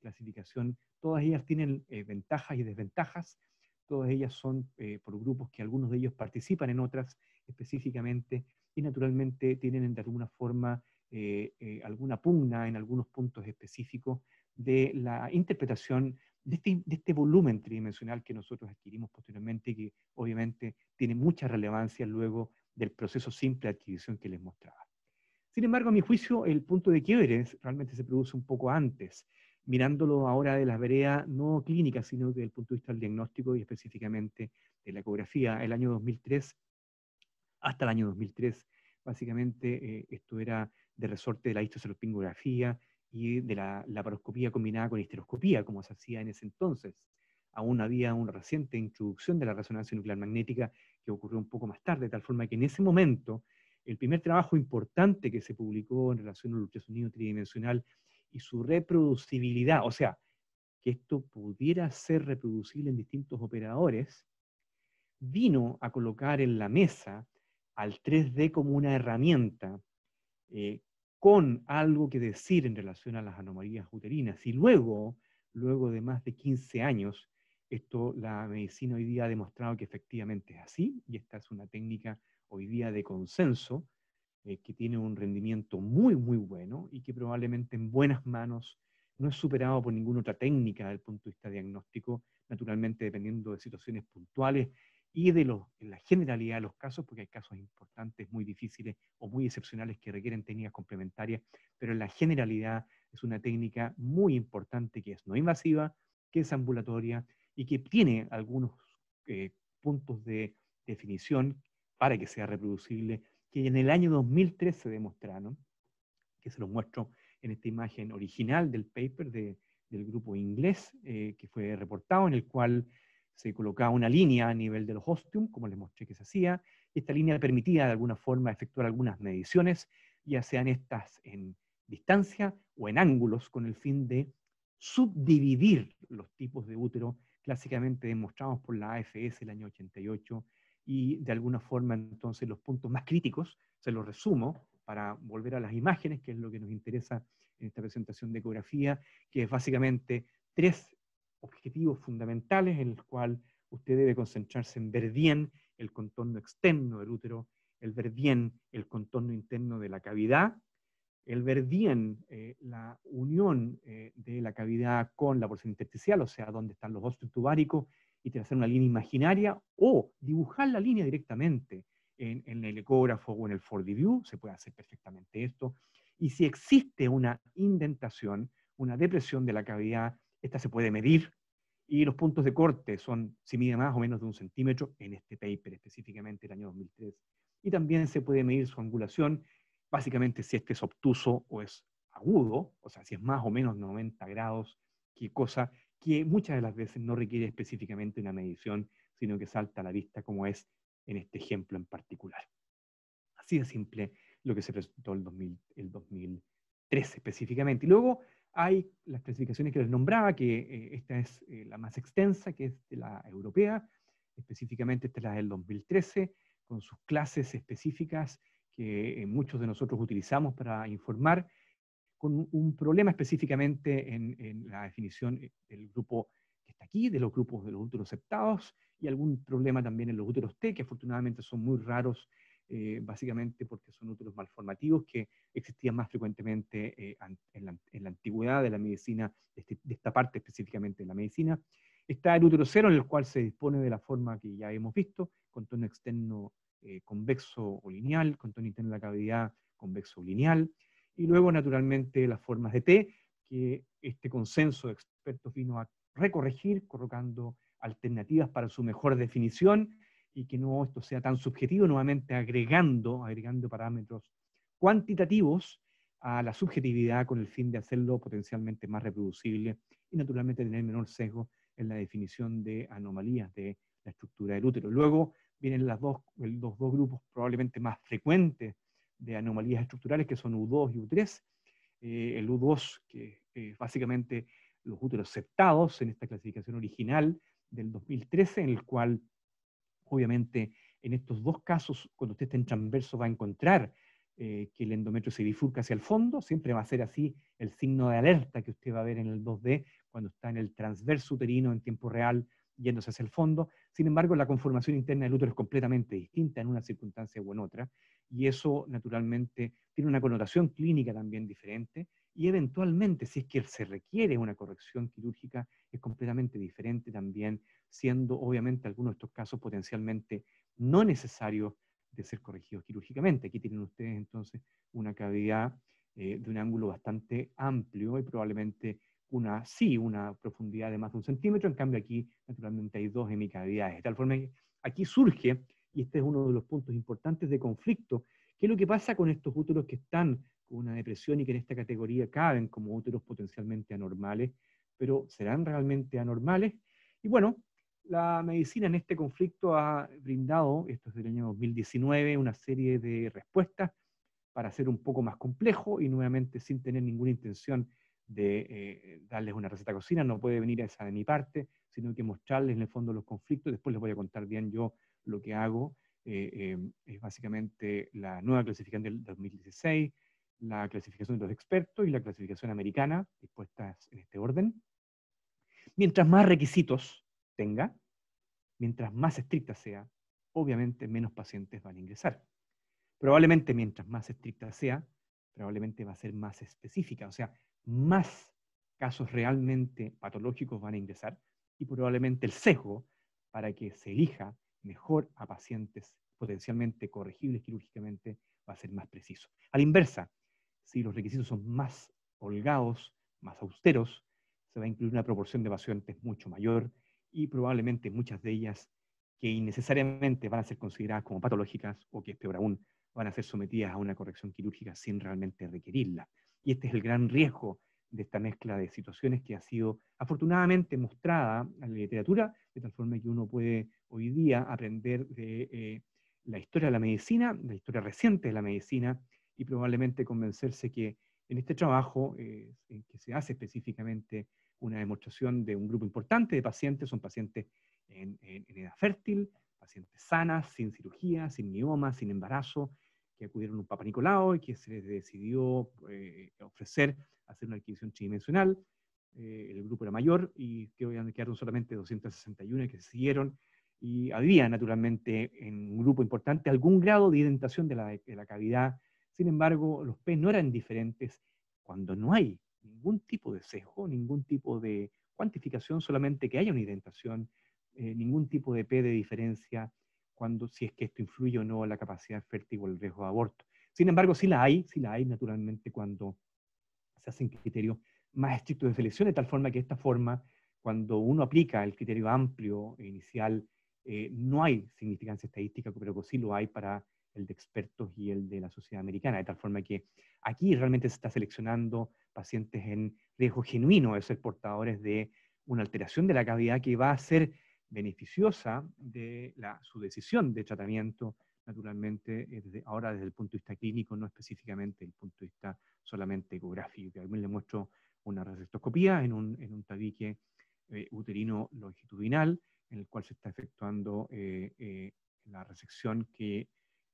clasificación. Todas ellas tienen ventajas y desventajas, todas ellas son por grupos que algunos de ellos participan en otras específicamente y naturalmente tienen de alguna forma eh, eh, alguna pugna en algunos puntos específicos de la interpretación de este, de este, volumen tridimensional que nosotros adquirimos posteriormente y que obviamente tiene mucha relevancia luego del proceso simple de adquisición que les mostraba. Sin embargo, a mi juicio, el punto de quiebre realmente se produce un poco antes, mirándolo ahora de la vereda no clínica, sino desde el punto de vista del diagnóstico y específicamente de la ecografía. El año 2003 hasta el año 2003. Básicamente eh, esto era de resorte de la histosalpingografía y de la laparoscopía combinada con histeroscopía, como se hacía en ese entonces. Aún había una reciente introducción de la resonancia nuclear magnética que ocurrió un poco más tarde, de tal forma que en ese momento el primer trabajo importante que se publicó en relación al ultrasonido tridimensional y su reproducibilidad, o sea, que esto pudiera ser reproducible en distintos operadores, vino a colocar en la mesa al 3D como una herramienta eh, con algo que decir en relación a las anomalías uterinas. Y luego, luego de más de 15 años, esto la medicina hoy día ha demostrado que efectivamente es así, y esta es una técnica hoy día de consenso, eh, que tiene un rendimiento muy, muy bueno y que probablemente en buenas manos no es superado por ninguna otra técnica desde el punto de vista diagnóstico, naturalmente dependiendo de situaciones puntuales y de la generalidad de los casos, porque hay casos importantes, muy difíciles o muy excepcionales que requieren técnicas complementarias, pero en la generalidad es una técnica muy importante que es no invasiva, que es ambulatoria y que tiene algunos eh, puntos de definición para que sea reproducible, que en el año 2013 se demostraron, que se los muestro en esta imagen original del paper de, del grupo inglés eh, que fue reportado, en el cual se colocaba una línea a nivel de los ostium, como les mostré que se hacía, y esta línea permitía de alguna forma efectuar algunas mediciones, ya sean estas en distancia o en ángulos, con el fin de subdividir los tipos de útero clásicamente demostrados por la AFS el año 88, y de alguna forma entonces los puntos más críticos, se los resumo para volver a las imágenes, que es lo que nos interesa en esta presentación de ecografía, que es básicamente tres objetivos fundamentales en los cuales usted debe concentrarse en ver bien el contorno externo del útero, el ver bien el contorno interno de la cavidad, el ver bien eh, la unión eh, de la cavidad con la porción intersticial, o sea, dónde están los óseos tubáricos, y trazar una línea imaginaria, o dibujar la línea directamente en, en el ecógrafo o en el 4D View, se puede hacer perfectamente esto. Y si existe una indentación, una depresión de la cavidad, esta se puede medir y los puntos de corte son, si mide más o menos de un centímetro, en este paper específicamente el año 2003. Y también se puede medir su angulación, básicamente si este es obtuso o es agudo, o sea, si es más o menos 90 grados, qué cosa que muchas de las veces no requiere específicamente una medición, sino que salta a la vista como es en este ejemplo en particular. Así de simple lo que se presentó el, 2000, el 2013 específicamente. Y luego hay las clasificaciones que les nombraba, que eh, esta es eh, la más extensa, que es de la europea, específicamente esta es la del 2013, con sus clases específicas que eh, muchos de nosotros utilizamos para informar, con un problema específicamente en, la definición del grupo que está aquí, de los grupos de los úteros septados, y algún problema también en los úteros T, que afortunadamente son muy raros eh, básicamente porque son úteros malformativos que existían más frecuentemente eh, en, la, antigüedad de la medicina, este, de, esta parte específicamente de la medicina. Está el útero cero, en el cual se dispone de la forma que ya hemos visto, contorno externo eh, convexo o lineal, contorno interno de la cavidad convexo o lineal, y luego naturalmente las formas de T, que este consenso de expertos vino a recorregir, colocando alternativas para su mejor definición, y que no esto sea tan subjetivo, nuevamente agregando, agregando parámetros cuantitativos a la subjetividad con el fin de hacerlo potencialmente más reproducible y naturalmente tener menor sesgo en la definición de anomalías de la estructura del útero. Luego vienen las dos, los dos grupos probablemente más frecuentes de anomalías estructurales, que son U2 y U3. Eh, el U2, que es básicamente los úteros septados en esta clasificación original del 2013, en el cual Obviamente, en estos dos casos, cuando usted esté en transverso, va a encontrar eh, que el endometrio se bifurca hacia el fondo, siempre va a ser así el signo de alerta que usted va a ver en el 2D cuando está en el transverso uterino en tiempo real yéndose hacia el fondo. Sin embargo, la conformación interna del útero es completamente distinta en una circunstancia u en otra, y eso naturalmente tiene una connotación clínica también diferente, y eventualmente, si es que se requiere una corrección quirúrgica, es completamente diferente también siendo obviamente algunos de estos casos potencialmente no necesarios de ser corregidos quirúrgicamente. Aquí tienen ustedes entonces una cavidad eh, de un ángulo bastante amplio y probablemente una, sí, una profundidad de más de un centímetro, en cambio aquí naturalmente hay dos hemicavidades. De tal forma que aquí surge, y este es uno de los puntos importantes de conflicto, ¿qué es lo que pasa con estos úteros que están con una depresión y que en esta categoría caben como úteros potencialmente anormales, pero serán realmente anormales? Y bueno, la medicina en este conflicto ha brindado, esto es del año 2019, una serie de respuestas para hacer un poco más complejo y nuevamente sin tener ninguna intención de eh, darles una receta cocina, no puede venir esa de mi parte, sino que mostrarles en el fondo los conflictos, después les voy a contar bien yo lo que hago, eh, eh, es básicamente la nueva clasificación del 2016, la clasificación de los expertos y la clasificación americana, dispuestas en este orden. Mientras más requisitos tenga, mientras más estricta sea, obviamente menos pacientes van a ingresar. Probablemente mientras más estricta sea, probablemente va a ser más específica, o sea, más casos realmente patológicos van a ingresar y probablemente el sesgo para que se elija mejor a pacientes potencialmente corregibles quirúrgicamente va a ser más preciso. A la inversa, si los requisitos son más holgados, más austeros, se va a incluir una proporción de pacientes mucho mayor y probablemente muchas de ellas que innecesariamente van a ser consideradas como patológicas o que es peor aún, van a ser sometidas a una corrección quirúrgica sin realmente requerirla. Y este es el gran riesgo de esta mezcla de situaciones que ha sido afortunadamente mostrada en la literatura, de tal forma que uno puede hoy día aprender de eh, la historia de la medicina, la historia reciente de la medicina, y probablemente convencerse que en este trabajo, eh, en que se hace específicamente una demostración de un grupo importante de pacientes, son pacientes en, edad fértil, pacientes sanas, sin cirugía, sin mioma, sin embarazo, que acudieron un Papa Nicolau y que se les decidió eh, ofrecer hacer una adquisición tridimensional. Eh, el grupo era mayor y quedaron solamente 261 que siguieron y había naturalmente en un grupo importante algún grado de indentación de la, de la cavidad. Sin embargo, los P no eran diferentes cuando no hay ningún tipo de sesgo, ningún tipo de cuantificación, solamente que haya una indentación, eh, ningún tipo de P de diferencia, cuando si es que esto influye o no la capacidad fértil o el riesgo de aborto. Sin embargo, sí la hay, sí la hay naturalmente cuando se hacen criterios más estrictos de selección, de tal forma que de esta forma, cuando uno aplica el criterio amplio e inicial, eh, no hay significancia estadística, pero sí lo hay para el de expertos y el de la sociedad americana, de tal forma que aquí realmente se está seleccionando pacientes en riesgo genuino de ser portadores de una alteración de la cavidad que va a ser beneficiosa de la, su decisión de tratamiento, naturalmente, eh, desde, ahora desde el punto de vista clínico, no específicamente desde el punto de vista solamente ecográfico. También le muestro una resectoscopía en un, en un tabique eh, uterino longitudinal, en el cual se está efectuando eh, la resección que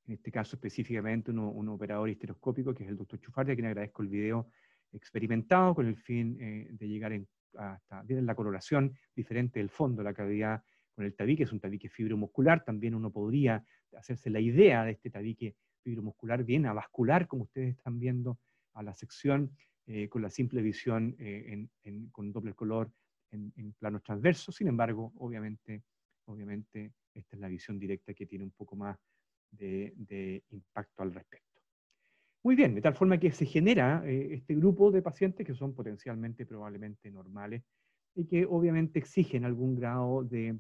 en este caso específicamente un operador histeroscópico, que es el doctor Chufardia, a quien agradezco el video experimentado con el fin eh, de llegar hasta bien la coloración diferente del fondo, la cavidad con el tabique, es un tabique fibromuscular, también uno podría hacerse la idea de este tabique fibromuscular bien avascular, como ustedes están viendo a la sección, eh, con la simple visión eh, con doble color en, en planos transversos, sin embargo, obviamente, obviamente esta es la visión directa que tiene un poco más de, impacto al respecto. Muy bien, de tal forma que se genera eh, este grupo de pacientes que son potencialmente probablemente normales y que obviamente exigen algún grado de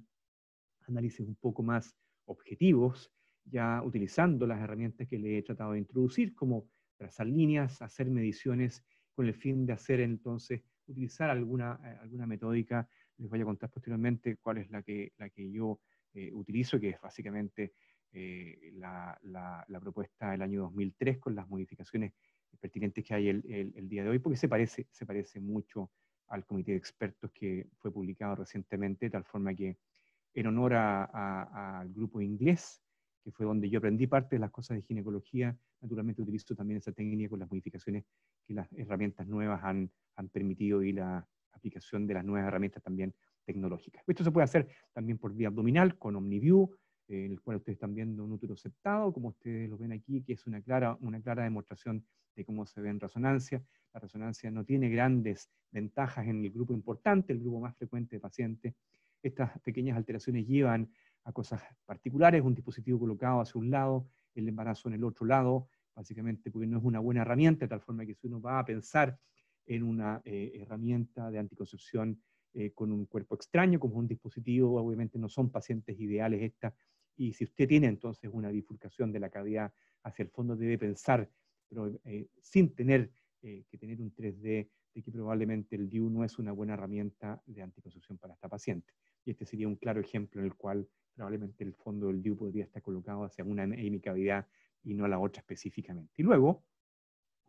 análisis un poco más objetivos, ya utilizando las herramientas que le he tratado de introducir, como trazar líneas, hacer mediciones con el fin de hacer entonces, utilizar alguna, eh, alguna metódica. Les voy a contar posteriormente cuál es la que, la que yo eh, utilizo, que es básicamente eh, la, propuesta del año 2003 con las modificaciones pertinentes que hay el, día de hoy, porque se parece, se parece mucho al comité de expertos que fue publicado recientemente, de tal forma que en honor al grupo inglés, que fue donde yo aprendí parte de las cosas de ginecología, naturalmente utilizo también esa técnica con las modificaciones que las herramientas nuevas han, han permitido y la aplicación de las nuevas herramientas también tecnológicas. Esto se puede hacer también por vía abdominal con OmniView, en el cual ustedes están viendo un útero septado, como ustedes lo ven aquí, que es una clara, una clara demostración de cómo se ve en resonancia. La resonancia no tiene grandes ventajas en el grupo importante, el grupo más frecuente de pacientes. Estas pequeñas alteraciones llevan a cosas particulares, un dispositivo colocado hacia un lado, el embarazo en el otro lado, básicamente porque no es una buena herramienta, de tal forma que si uno va a pensar en una eh, herramienta de anticoncepción eh, con un cuerpo extraño, como un dispositivo, obviamente no son pacientes ideales estas y si usted tiene entonces una bifurcación de la cavidad hacia el fondo, debe pensar, pero eh, sin tener que tener un 3D, de que probablemente el DIU no es una buena herramienta de anticoncepción para esta paciente. Y este sería un claro ejemplo en el cual probablemente el fondo del DIU podría estar colocado hacia una hemicavidad y no a la otra específicamente. Y luego,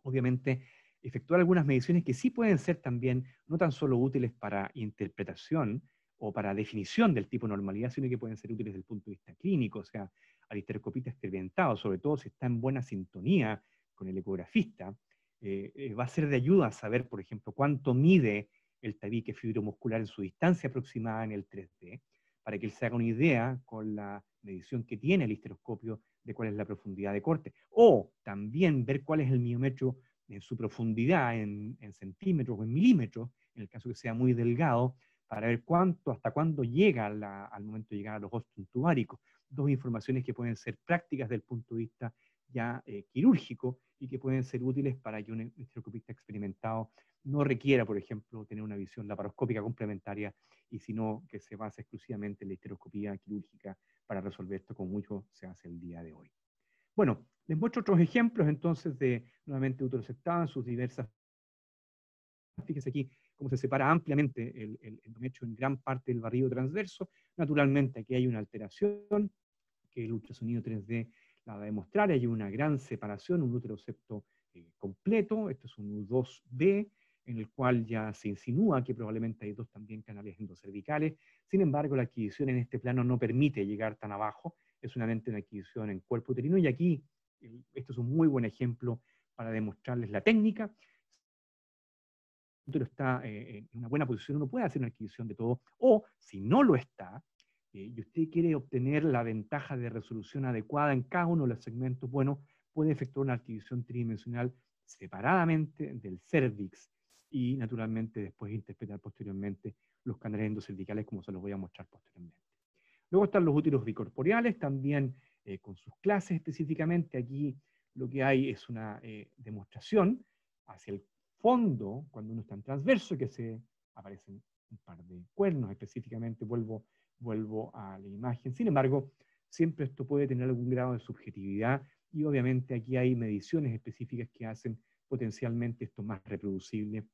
obviamente, efectuar algunas mediciones que sí pueden ser también no tan solo útiles para interpretación, o para definición del tipo de normalidad, sino que pueden ser útiles desde el punto de vista clínico, o sea, al histeroscopista experimentado, sobre todo si está en buena sintonía con el ecografista, eh, eh, va a ser de ayuda a saber, por ejemplo, cuánto mide el tabique fibromuscular en su distancia aproximada en el 3D, para que él se haga una idea con la medición que tiene el histeroscopio de cuál es la profundidad de corte. O también ver cuál es el miometro en su profundidad en, en centímetros o en milímetros, en el caso que sea muy delgado, para ver cuánto, hasta cuándo llega al momento de llegar a los ostros tubáricos. Dos informaciones que pueden ser prácticas desde el punto de vista ya eh, quirúrgico y que pueden ser útiles para que un histeroscopista experimentado no requiera, por ejemplo, tener una visión laparoscópica complementaria y sino que se base exclusivamente en la histeroscopía quirúrgica para resolver esto como mucho se hace el día de hoy. Bueno, les muestro otros ejemplos entonces de nuevamente uteroseptado en sus diversas fíjese aquí cómo se separa ampliamente el, el endometrio en gran parte del barrido transverso. Naturalmente aquí hay una alteración que el ultrasonido 3D la va a demostrar, hay una gran separación, un útero septo eh, completo, esto es un U2B, en el cual ya se insinúa que probablemente hay dos también canales endocervicales. Sin embargo, la adquisición en este plano no permite llegar tan abajo, es solamente una adquisición en cuerpo uterino y aquí esto es un muy buen ejemplo para demostrarles la técnica. El útero está eh, en una buena posición, uno puede hacer una adquisición de todo, o si no lo está, eh, y usted quiere obtener la ventaja de resolución adecuada en cada uno de los segmentos, bueno, puede efectuar una adquisición tridimensional separadamente del cervix y naturalmente después interpretar posteriormente los canales endocervicales como se los voy a mostrar posteriormente. Luego están los úteros bicorporeales, también eh, con sus clases específicamente. Aquí lo que hay es una eh, demostración hacia el fondo, cuando uno está en transverso, que se aparecen un par de cuernos específicamente, vuelvo, vuelvo a la imagen. Sin embargo, siempre esto puede tener algún grado de subjetividad y obviamente aquí hay mediciones específicas que hacen potencialmente esto más reproducible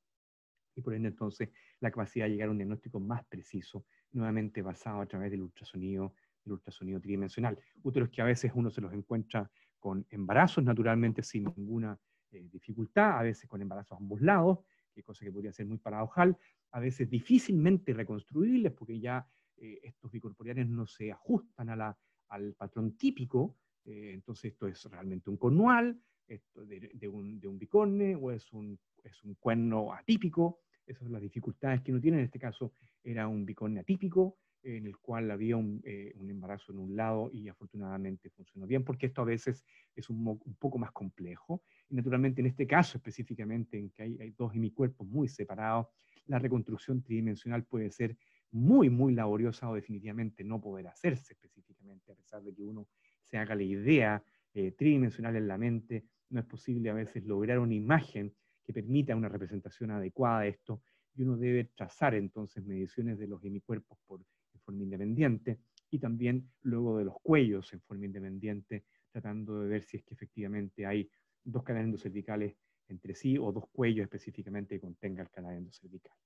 y por ende entonces la capacidad de llegar a un diagnóstico más preciso, nuevamente basado a través del ultrasonido, el ultrasonido tridimensional. Úteros que a veces uno se los encuentra con embarazos naturalmente sin ninguna eh, dificultad, a veces con embarazos a ambos lados, que cosa que podría ser muy paradojal, a veces difícilmente reconstruibles porque ya eh, estos bicorporeales no se ajustan a la, al patrón típico, eh, entonces esto es realmente un conual, esto de, un, de, un, bicorne o es un, es un cuerno atípico, esas son las dificultades que uno tiene, en este caso era un bicorne atípico, en el cual había un, eh, un, embarazo en un lado y afortunadamente funcionó bien, porque esto a veces es un, un, poco más complejo. Y naturalmente en este caso específicamente, en que hay, hay dos hemicuerpos muy separados, la reconstrucción tridimensional puede ser muy, muy laboriosa o definitivamente no poder hacerse específicamente, a pesar de que uno se haga la idea eh, tridimensional en la mente, no es posible a veces lograr una imagen que permita una representación adecuada de esto, y uno debe trazar entonces mediciones de los hemicuerpos por, en forma independiente, y también luego de los cuellos en forma independiente, tratando de ver si es que efectivamente hay dos canales endocervicales entre sí o dos cuellos específicamente que contenga el canal endocervical.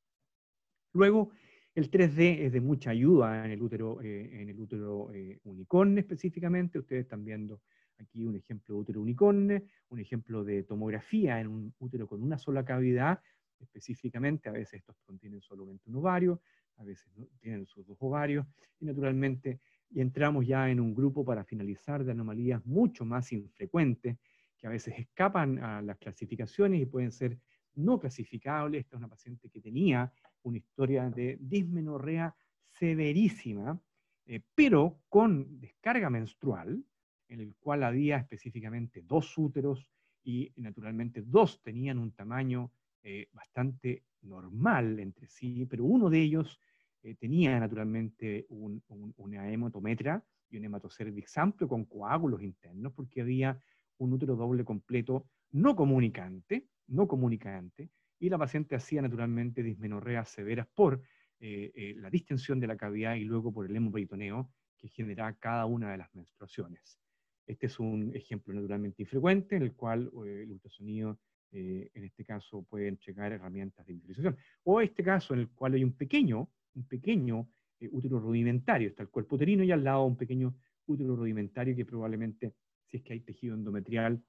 Luego, el 3D es de mucha ayuda en el útero, eh, en el útero eh, unicorne específicamente. Ustedes están viendo aquí un ejemplo de útero unicorne, un ejemplo de tomografía en un útero con una sola cavidad, específicamente. A veces estos contienen solamente un ovario, a veces tienen sus dos ovarios, y naturalmente y entramos ya en un grupo para finalizar de anomalías mucho más infrecuentes, que a veces escapan a las clasificaciones y pueden ser no clasificables. Esta es una paciente que tenía una historia de dismenorrea severísima, eh, pero con descarga menstrual, en el cual había específicamente dos úteros y naturalmente dos tenían un tamaño eh, bastante normal entre sí, pero uno de ellos eh, tenía naturalmente un, una hematometra y un hematocervix amplio con coágulos internos, porque había un útero doble completo no comunicante, no comunicante, y la paciente hacía naturalmente dismenorreas severas por eh, eh, la distensión de la cavidad y luego por el hemoperitoneo que genera cada una de las menstruaciones. Este es un ejemplo naturalmente infrecuente en el cual eh, el ultrasonido en este caso puede entregar herramientas de visualización. O este caso en el cual hay un pequeño, un pequeño útero rudimentario, está el cuerpo uterino y al lado un pequeño útero rudimentario que probablemente, si es que hay tejido endometrial,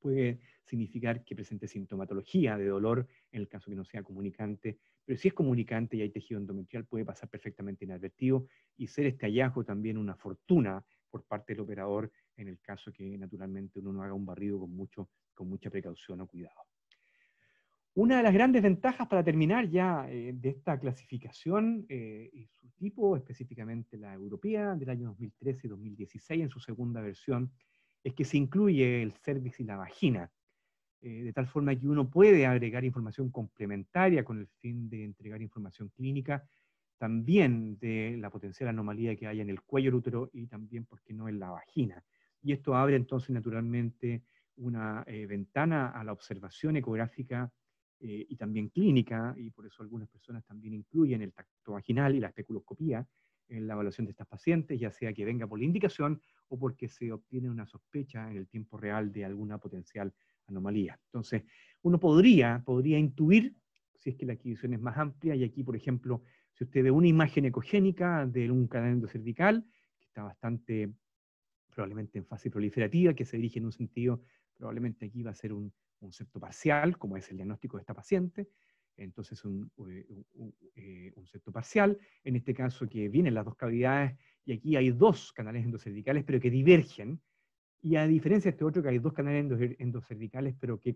puede significar que presente sintomatología de dolor en el caso que no sea comunicante, pero si es comunicante y hay tejido endometrial puede pasar perfectamente inadvertido y ser este hallazgo también una fortuna por parte del operador en el caso que naturalmente uno no haga un barrido con, mucho, con mucha precaución o cuidado. Una de las grandes ventajas para terminar ya eh, de esta clasificación eh, y su tipo, específicamente la europea del año 2013 y 2016 en su segunda versión, es que se incluye el cervix y la vagina, eh, de tal forma que uno puede agregar información complementaria con el fin de entregar información clínica, también de la potencial anomalía que hay en el cuello útero y también, ¿por qué no?, en la vagina. Y esto abre entonces naturalmente una eh, ventana a la observación ecográfica eh, y también clínica, y por eso algunas personas también incluyen el tacto vaginal y la especuloscopía, en la evaluación de estas pacientes, ya sea que venga por la indicación o porque se obtiene una sospecha en el tiempo real de alguna potencial anomalía. Entonces, uno podría, podría intuir, si es que la adquisición es más amplia. Y aquí, por ejemplo, si usted ve una imagen ecogénica de un canal endocervical, que está bastante probablemente en fase proliferativa, que se dirige en un sentido, probablemente aquí va a ser un, septo parcial, como es el diagnóstico de esta paciente, entonces un, eh, eh, un, septo parcial, en este caso que vienen las dos cavidades, y aquí hay dos canales endocervicales, pero que divergen, y a diferencia de este otro, que hay dos canales endocervicales, pero que,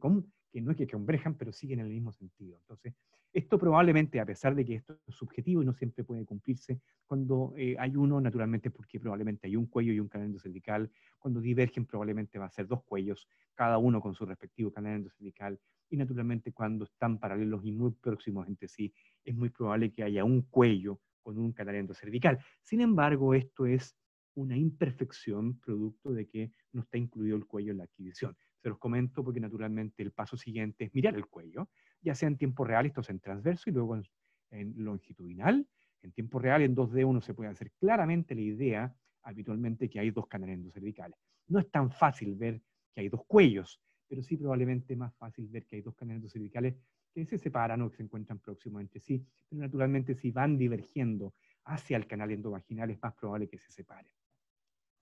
que no es que converjan, pero siguen en el mismo sentido. Entonces, esto probablemente, a pesar de que esto es subjetivo y no siempre puede cumplirse, cuando eh, hay uno, naturalmente, porque probablemente hay un cuello y un canal endocervical, cuando divergen, probablemente va a ser dos cuellos, cada uno con su respectivo canal endocervical, y naturalmente cuando están paralelos y muy próximos entre sí, es muy probable que haya un cuello con un canal endocervical. Sin embargo, esto es una imperfección producto de que no está incluido el cuello en la adquisición. Se los comento porque naturalmente el paso siguiente es mirar el cuello, ya sea en tiempo real, esto es en transverso y luego en, longitudinal. En tiempo real, en 2D, uno se puede hacer claramente la idea habitualmente que hay dos canales endocervicales. No es tan fácil ver que hay dos cuellos, pero sí probablemente más fácil ver que hay dos canales endocervicales que se separan o que se encuentran próximos entre sí, pero naturalmente si van divergiendo hacia el canal endovaginal es más probable que se separen.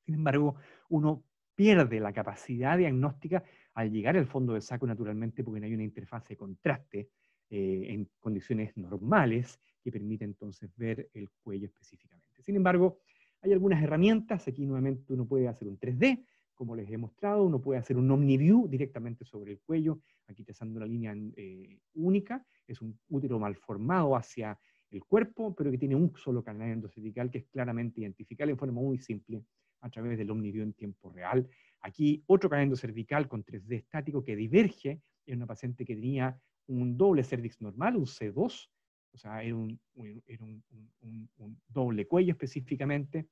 Sin embargo, uno pierde la capacidad diagnóstica al llegar al fondo del saco naturalmente porque no hay una interfaz de contraste eh, en condiciones normales que permite entonces ver el cuello específicamente. Sin embargo, hay algunas herramientas, aquí nuevamente uno puede hacer un 3D, como les he mostrado, uno puede hacer un OmniView directamente sobre el cuello, aquí trazando una línea eh, única, es un útero mal formado hacia el cuerpo, pero que tiene un solo canal endocervical que es claramente identificable en forma muy simple a través del OmniView en tiempo real. Aquí otro canal cervical con 3D estático que diverge en una paciente que tenía un doble cervix normal, un C2, o sea, era un, doble cuello específicamente,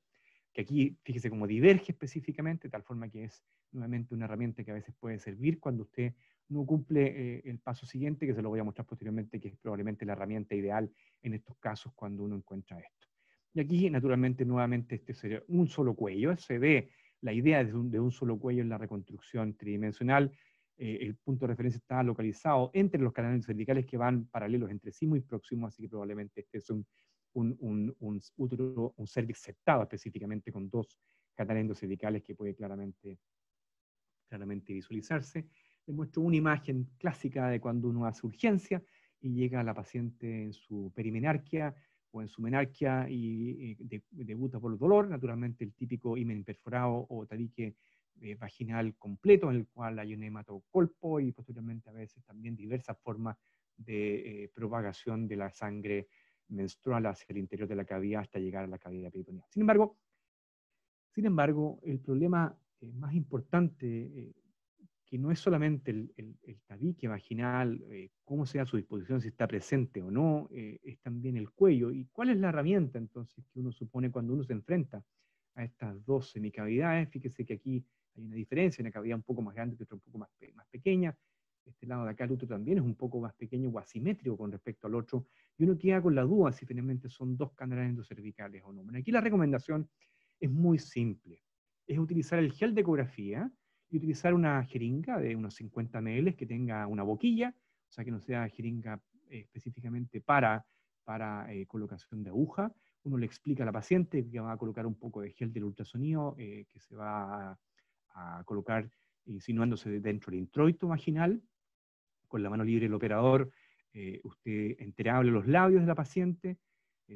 que aquí fíjese cómo diverge específicamente, tal forma que es nuevamente una herramienta que a veces puede servir cuando usted no cumple eh, el paso siguiente, que se lo voy a mostrar posteriormente, que es probablemente la herramienta ideal en estos casos cuando uno encuentra esto. Y aquí, naturalmente, nuevamente, este sería un solo cuello. Se ve la idea de un, solo cuello en la reconstrucción tridimensional. Eh, el punto de referencia está localizado entre los canales cervicales que van paralelos entre sí, muy próximos, así que probablemente este es un, un, un, un útero, un cervix septado específicamente con dos canales endocervicales que puede claramente, claramente visualizarse. Les muestro una imagen clásica de cuando uno hace urgencia y llega a la paciente en su perimenarquia, o en su menarquia y, debuta por el dolor, naturalmente el típico himen perforado o tabique eh, vaginal completo, en el cual hay un hematocolpo y posteriormente a veces también diversas formas de eh, propagación de la sangre menstrual hacia el interior de la cavidad hasta llegar a la cavidad peritoneal. Sin embargo, sin embargo el problema eh, más importante que no es solamente el, tabique vaginal, eh, cómo sea su disposición, si está presente o no, eh, es también el cuello. ¿Y cuál es la herramienta entonces que uno supone cuando uno se enfrenta a estas dos semicavidades? Fíjese que aquí hay una diferencia, una cavidad un poco más grande y otra un poco más, más pequeña. Este lado de acá, el otro también es un poco más pequeño o asimétrico con respecto al otro. Y uno queda con la duda si finalmente son dos canales endocervicales o no. Bueno, aquí la recomendación es muy simple. Es utilizar el gel de ecografía, y utilizar una jeringa de unos 50 ml que tenga una boquilla, o sea que no sea jeringa eh, específicamente para, para eh, colocación de aguja. Uno le explica a la paciente que va a colocar un poco de gel del ultrasonido eh, que se va a, colocar insinuándose dentro del introito vaginal. Con la mano libre del operador, usted enterable los labios de la paciente,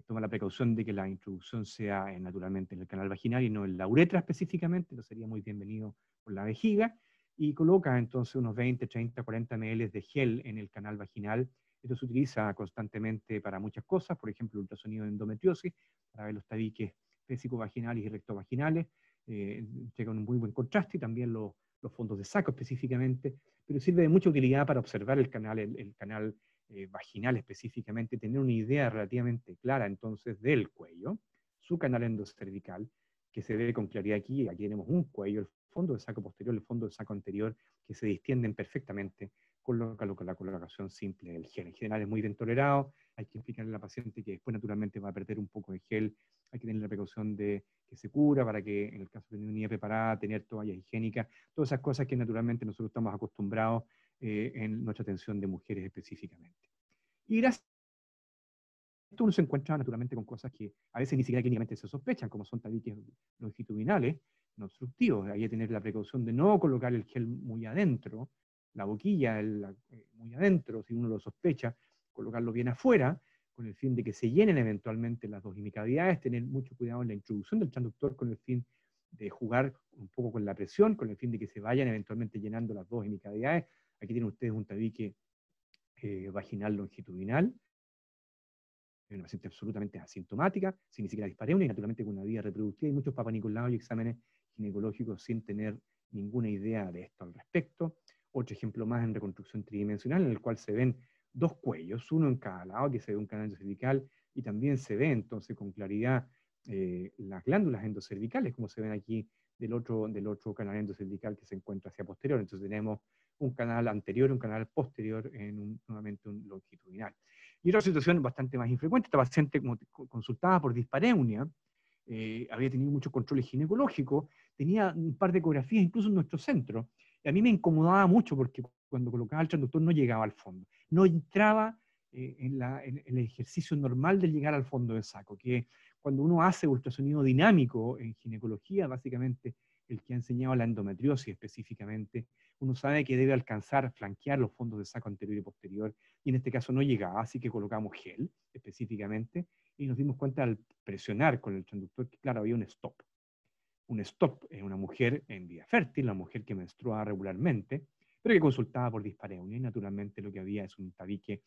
toma la precaución de que la introducción sea naturalmente en el canal vaginal y no en la uretra específicamente, lo sería muy bienvenido por la vejiga y coloca entonces unos 20, 30, 40 ml de gel en el canal vaginal. Esto se utiliza constantemente para muchas cosas, por ejemplo, ultrasonido de endometriosis, para ver los tabiques vaginales y rectovaginales, eh, llega un muy buen contraste y también los, los, fondos de saco específicamente, pero sirve de mucha utilidad para observar el canal, el, canal eh, vaginal específicamente, tener una idea relativamente clara entonces del cuello, su canal endocervical, que se ve con claridad aquí, aquí tenemos un cuello, el fondo del saco posterior, el fondo del saco anterior, que se distienden perfectamente con, la colocación simple del gel. En general es muy bien tolerado, hay que explicarle a la paciente que después naturalmente va a perder un poco de gel, hay que tener la precaución de que se cura para que en el caso de neumonía preparada, tener toallas higiénicas, todas esas cosas que naturalmente nosotros estamos acostumbrados eh, en nuestra atención de mujeres específicamente. Y gracias uno se encuentra naturalmente con cosas que a veces ni siquiera clínicamente se sospechan, como son tabiques longitudinales, no obstructivos. Hay que tener la precaución de no colocar el gel muy adentro, la boquilla eh, muy adentro, si uno lo sospecha, colocarlo bien afuera, con el fin de que se llenen eventualmente las dos hemicavidades, tener mucho cuidado en la introducción del transductor con el fin de jugar un poco con la presión, con el fin de que se vayan eventualmente llenando las dos hemicavidades. Aquí tienen ustedes un tabique eh, vaginal longitudinal, una paciente absolutamente asintomática, sin ni siquiera dispareunia y naturalmente con una vida reproductiva y muchos papanicolados y exámenes ginecológicos sin tener ninguna idea de esto al respecto. Otro ejemplo más en reconstrucción tridimensional en el cual se ven dos cuellos, uno en cada lado, que se ve un canal cervical y también se ve entonces con claridad eh, las glándulas endocervicales, como se ven aquí del otro, del otro canal endocervical que se encuentra hacia posterior. Entonces tenemos un canal anterior, un canal posterior, en un, nuevamente un longitudinal. Y otra situación bastante más infrecuente, esta paciente consultada por dispareunia, eh, había tenido muchos controles ginecológicos, tenía un par de ecografías incluso en nuestro centro, y a mí me incomodaba mucho porque cuando colocaba el transductor no llegaba al fondo, no entraba eh, en, en, el ejercicio normal de llegar al fondo del saco, que cuando uno hace ultrasonido dinámico en ginecología, básicamente el que ha enseñado la endometriosis específicamente, uno sabe que debe alcanzar, flanquear los fondos de saco anterior y posterior, y en este caso no llegaba, así que colocamos gel específicamente, y nos dimos cuenta al presionar con el transductor que, claro, había un stop. Un stop es una mujer en vida fértil, una mujer que menstrua regularmente, pero que consultaba por dispareunia, y naturalmente lo que había es un tabique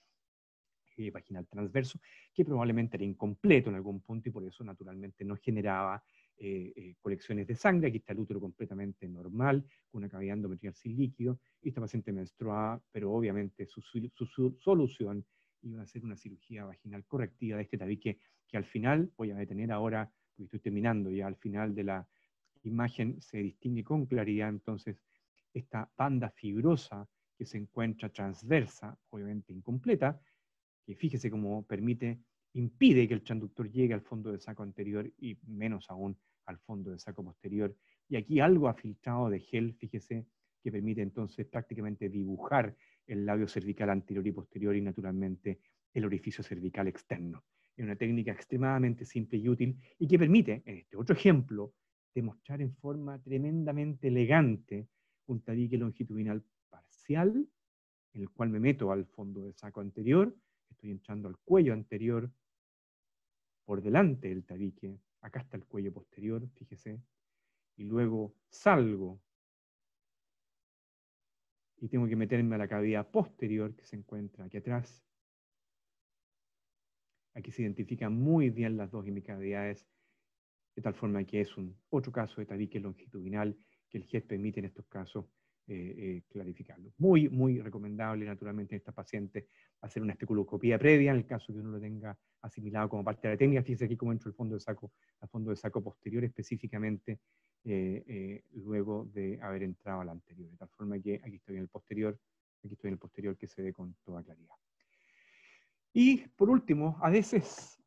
eh, vaginal transverso, que probablemente era incompleto en algún punto y por eso naturalmente no generaba eh, eh, colecciones de sangre. Aquí está el útero completamente normal, con una cavidad endometrial sin líquido, y esta paciente menstruada, pero obviamente su, solución iba a ser una cirugía vaginal correctiva de este tabique, que al final, voy a detener ahora, porque estoy terminando ya al final de la imagen, se distingue con claridad entonces esta banda fibrosa que se encuentra transversa, obviamente incompleta, que fíjese cómo permite, impide que el transductor llegue al fondo del saco anterior y menos aún al fondo del saco posterior. Y aquí algo ha filtrado de gel, fíjese, que permite entonces prácticamente dibujar el labio cervical anterior y posterior y naturalmente el orificio cervical externo. Es una técnica extremadamente simple y útil y que permite, en este otro ejemplo, demostrar en forma tremendamente elegante un tabique longitudinal parcial, en el cual me meto al fondo del saco anterior, estoy entrando al cuello anterior, por delante del tabique, acá está el cuello posterior, fíjese, y luego salgo y tengo que meterme a la cavidad posterior que se encuentra aquí atrás. Aquí se identifican muy bien las dos hemicavidades, de tal forma que es un otro caso de tabique longitudinal que el GES permite en estos casos eh, eh, clarificarlo. Muy, muy recomendable, naturalmente, en esta paciente hacer una especuloscopía previa, en el caso que uno lo tenga asimilado como parte de la técnica. Fíjese aquí cómo entro el fondo de saco, al fondo de saco posterior específicamente, eh, luego de haber entrado al anterior. De tal forma que aquí estoy en el posterior, aquí estoy en el posterior que se ve con toda claridad. Y por último, a veces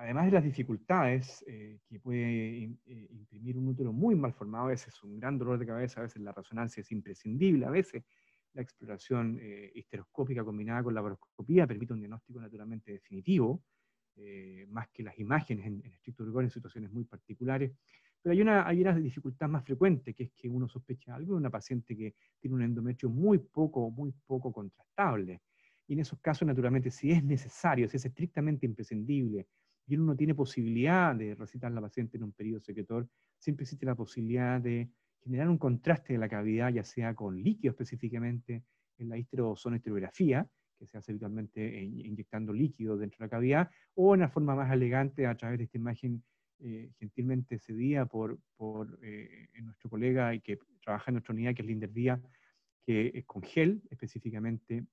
además de las dificultades eh, que puede eh, imprimir un útero muy mal formado, a veces un gran dolor de cabeza, a veces la resonancia es imprescindible, a veces la exploración eh, histeroscópica combinada con la laparoscopía permite un diagnóstico naturalmente definitivo, más que las imágenes en, en estricto rigor en situaciones muy particulares. Pero hay una, hay una dificultad más frecuente, que es que uno sospecha algo de una paciente que tiene un endometrio muy poco, muy poco contrastable. Y en esos casos, naturalmente, si es necesario, si es estrictamente imprescindible, y uno no tiene posibilidad de recitar a la paciente en un periodo secretor, siempre existe la posibilidad de generar un contraste de la cavidad, ya sea con líquido específicamente en la histerosonestereografía, que se hace habitualmente inyectando líquido dentro de la cavidad, o en la forma más elegante a través de esta imagen eh, gentilmente cedida por, por eh, nuestro colega y que trabaja en nuestra unidad, que es Linder Díaz, que es con gel, específicamente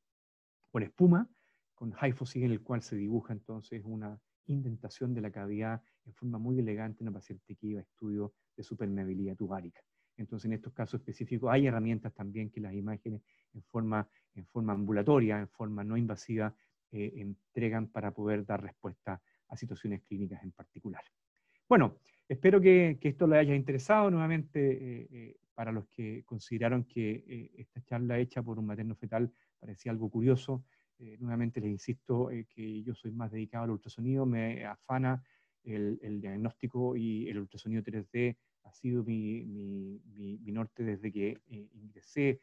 con espuma, con Hyphosig, en el cual se dibuja entonces una indentación de la cavidad en forma muy elegante en una paciente que iba a estudio de supermeabilidad tubárica. Entonces, en estos casos específicos hay herramientas también que las imágenes en forma, en forma ambulatoria, en forma no invasiva, eh, entregan para poder dar respuesta a situaciones clínicas en particular. Bueno, espero que, esto les haya interesado nuevamente eh, eh, para los que consideraron que esta charla hecha por un materno fetal parecía algo curioso. Nuevamente les insisto que yo soy más dedicado al ultrasonido, me afana el, el diagnóstico y el ultrasonido 3D ha sido mi, mi, mi, norte desde que eh, ingresé,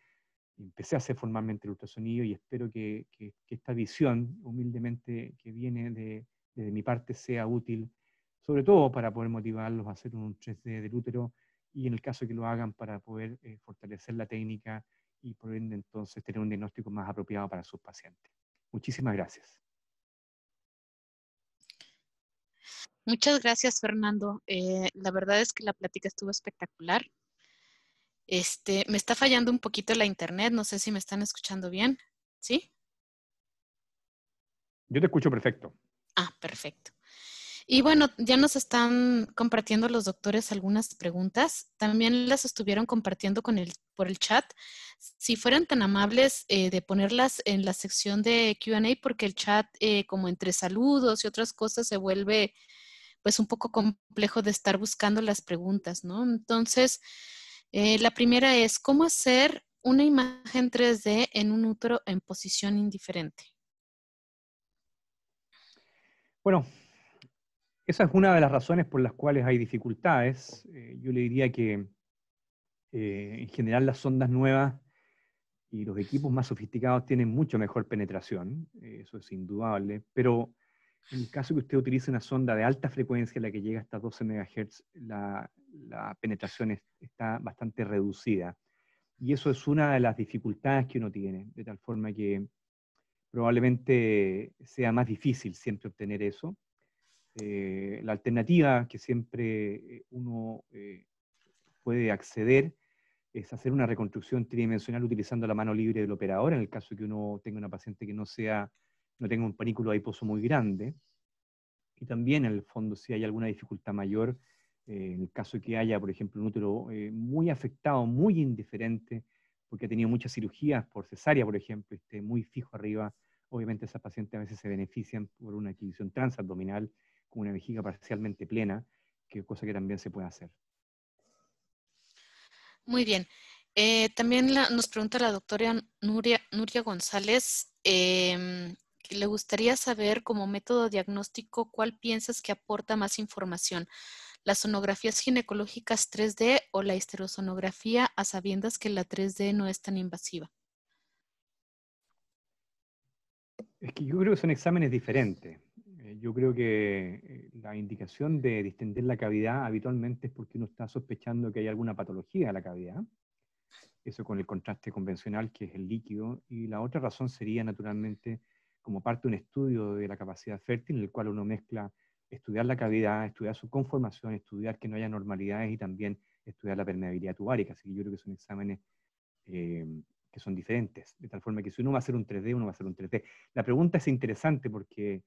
empecé a hacer formalmente el ultrasonido y espero que, que, esta visión, humildemente, que viene de, de, mi parte, sea útil, sobre todo para poder motivarlos a hacer un 3D del útero y en el caso que lo hagan para poder eh, fortalecer la técnica y por ende entonces tener un diagnóstico más apropiado para sus pacientes. Muchísimas gracias. Muchas gracias, Fernando. Eh, la verdad es que la plática estuvo espectacular. Este, me está fallando un poquito la internet, no sé si me están escuchando bien. ¿Sí? Yo te escucho perfecto. Ah, perfecto. Y bueno, ya nos están compartiendo los doctores algunas preguntas. También las estuvieron compartiendo con el, por el chat. Si fueran tan amables eh, de ponerlas en la sección de QA, porque el chat, eh, como entre saludos y otras cosas, se vuelve pues un poco complejo de estar buscando las preguntas, ¿no? Entonces, eh, la primera es, ¿cómo hacer una imagen 3D en un útero en posición indiferente? Bueno, esa es una de las razones por las cuales hay dificultades. Eh, yo le diría que eh, en general las sondas nuevas y los equipos más sofisticados tienen mucho mejor penetración, eso es indudable, pero en el caso que usted utilice una sonda de alta frecuencia, la que llega hasta 12 MHz, la, penetración está bastante reducida. Y eso es una de las dificultades que uno tiene, de tal forma que probablemente sea más difícil siempre obtener eso. Eh, la alternativa que siempre eh, uno eh, puede acceder es hacer una reconstrucción tridimensional utilizando la mano libre del operador, en el caso que uno tenga una paciente que no sea no tenga un panículo adiposo muy grande. Y también, en el fondo, si hay alguna dificultad mayor, eh, en el caso que haya, por ejemplo, un útero eh, muy afectado, muy indiferente, porque ha tenido muchas cirugías por cesárea, por ejemplo, esté muy fijo arriba, obviamente esas pacientes a veces se benefician por una adquisición transabdominal con una vejiga parcialmente plena, que cosa que también se puede hacer. Muy bien. Eh, también nos pregunta la doctora Nuria, Nuria González, em, le gustaría saber como método diagnóstico cuál piensas que aporta más información, las sonografías ginecológicas 3D o la histerosonografía a sabiendas que la 3D no es tan invasiva. Es que yo creo que son exámenes diferentes. Eh, yo creo que eh, la indicación de distender la cavidad habitualmente es porque uno está sospechando que hay alguna patología en la cavidad. Eso con el contraste convencional, que es el líquido. Y la otra razón sería naturalmente como parte de un estudio de la capacidad fértil, en el cual uno mezcla estudiar la cavidad, estudiar su conformación, estudiar que no haya normalidades y también estudiar la permeabilidad tubárica. Así que yo creo que son exámenes eh, que son diferentes, de tal forma que si uno va a hacer un 3D, uno va a hacer un 3D. La pregunta es interesante porque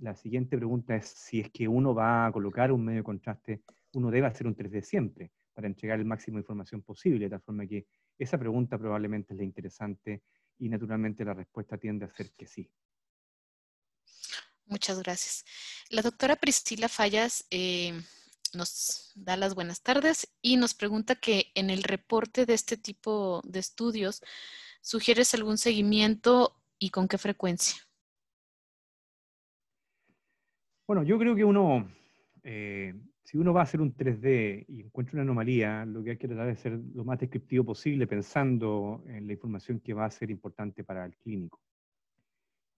la siguiente pregunta es si es que uno va a colocar un medio de contraste, uno debe hacer un 3D siempre para entregar el máximo de información posible, de tal forma que esa pregunta probablemente es la interesante y naturalmente la respuesta tiende a ser que sí. Muchas gracias. La doctora Priscila Fallas eh, nos da las buenas tardes y nos pregunta que en el reporte de este tipo de estudios, ¿sugieres algún seguimiento y con qué frecuencia? Bueno, yo creo que uno, eh, si uno va a hacer un 3D y encuentra una anomalía, lo que hay que tratar de ser lo más descriptivo posible pensando en la información que va a ser importante para el clínico.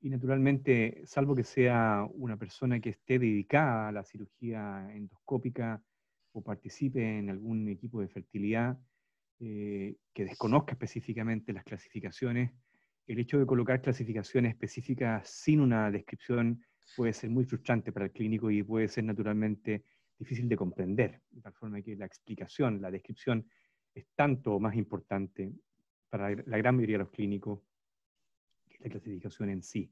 Y naturalmente, salvo que sea una persona que esté dedicada a la cirugía endoscópica o participe en algún equipo de fertilidad, eh, que desconozca específicamente las clasificaciones, el hecho de colocar clasificaciones específicas sin una descripción puede ser muy frustrante para el clínico y puede ser naturalmente difícil de comprender, de tal forma que la explicación, la descripción es tanto más importante para la gran mayoría de los clínicos la clasificación en sí.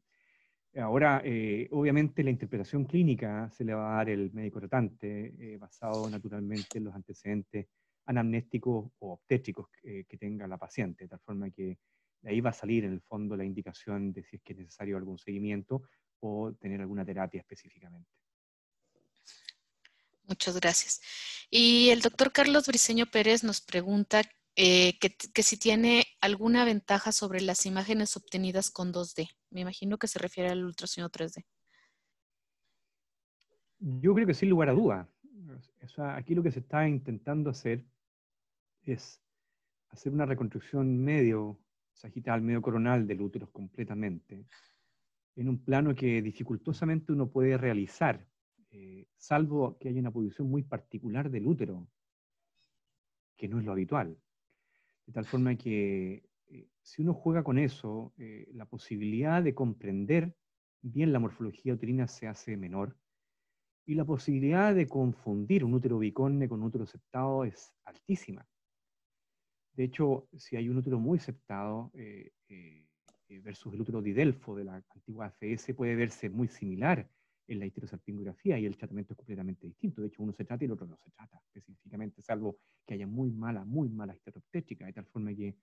Ahora, eh, obviamente la interpretación clínica se le va a dar el médico tratante, eh, basado naturalmente en los antecedentes anamnésticos o obstétricos que, tenga la paciente, de tal forma que de ahí va a salir en el fondo la indicación de si es que es necesario algún seguimiento o tener alguna terapia específicamente. Muchas gracias. Y el doctor Carlos Briceño Pérez nos pregunta eh, que, si tiene alguna ventaja sobre las imágenes obtenidas con 2D. Me imagino que se refiere al ultrasonido 3D. Yo creo que sin lugar a duda. aquí lo que se está intentando hacer es hacer una reconstrucción medio sagital, medio coronal del útero completamente, en un plano que dificultosamente uno puede realizar, eh, salvo que haya una posición muy particular del útero, que no es lo habitual. De tal forma que eh, si uno juega con eso, eh, la posibilidad de comprender bien la morfología uterina se hace menor y la posibilidad de confundir un útero bicorne con un útero septado es altísima. De hecho, si hay un útero muy septado eh, versus el útero didelfo de la antigua AFS, puede verse muy similar en la histerosalpingografía y el tratamiento es completamente distinto. De hecho, uno se trata y el otro no se trata específicamente, salvo que haya muy mala, muy mala histeroptética, de tal forma que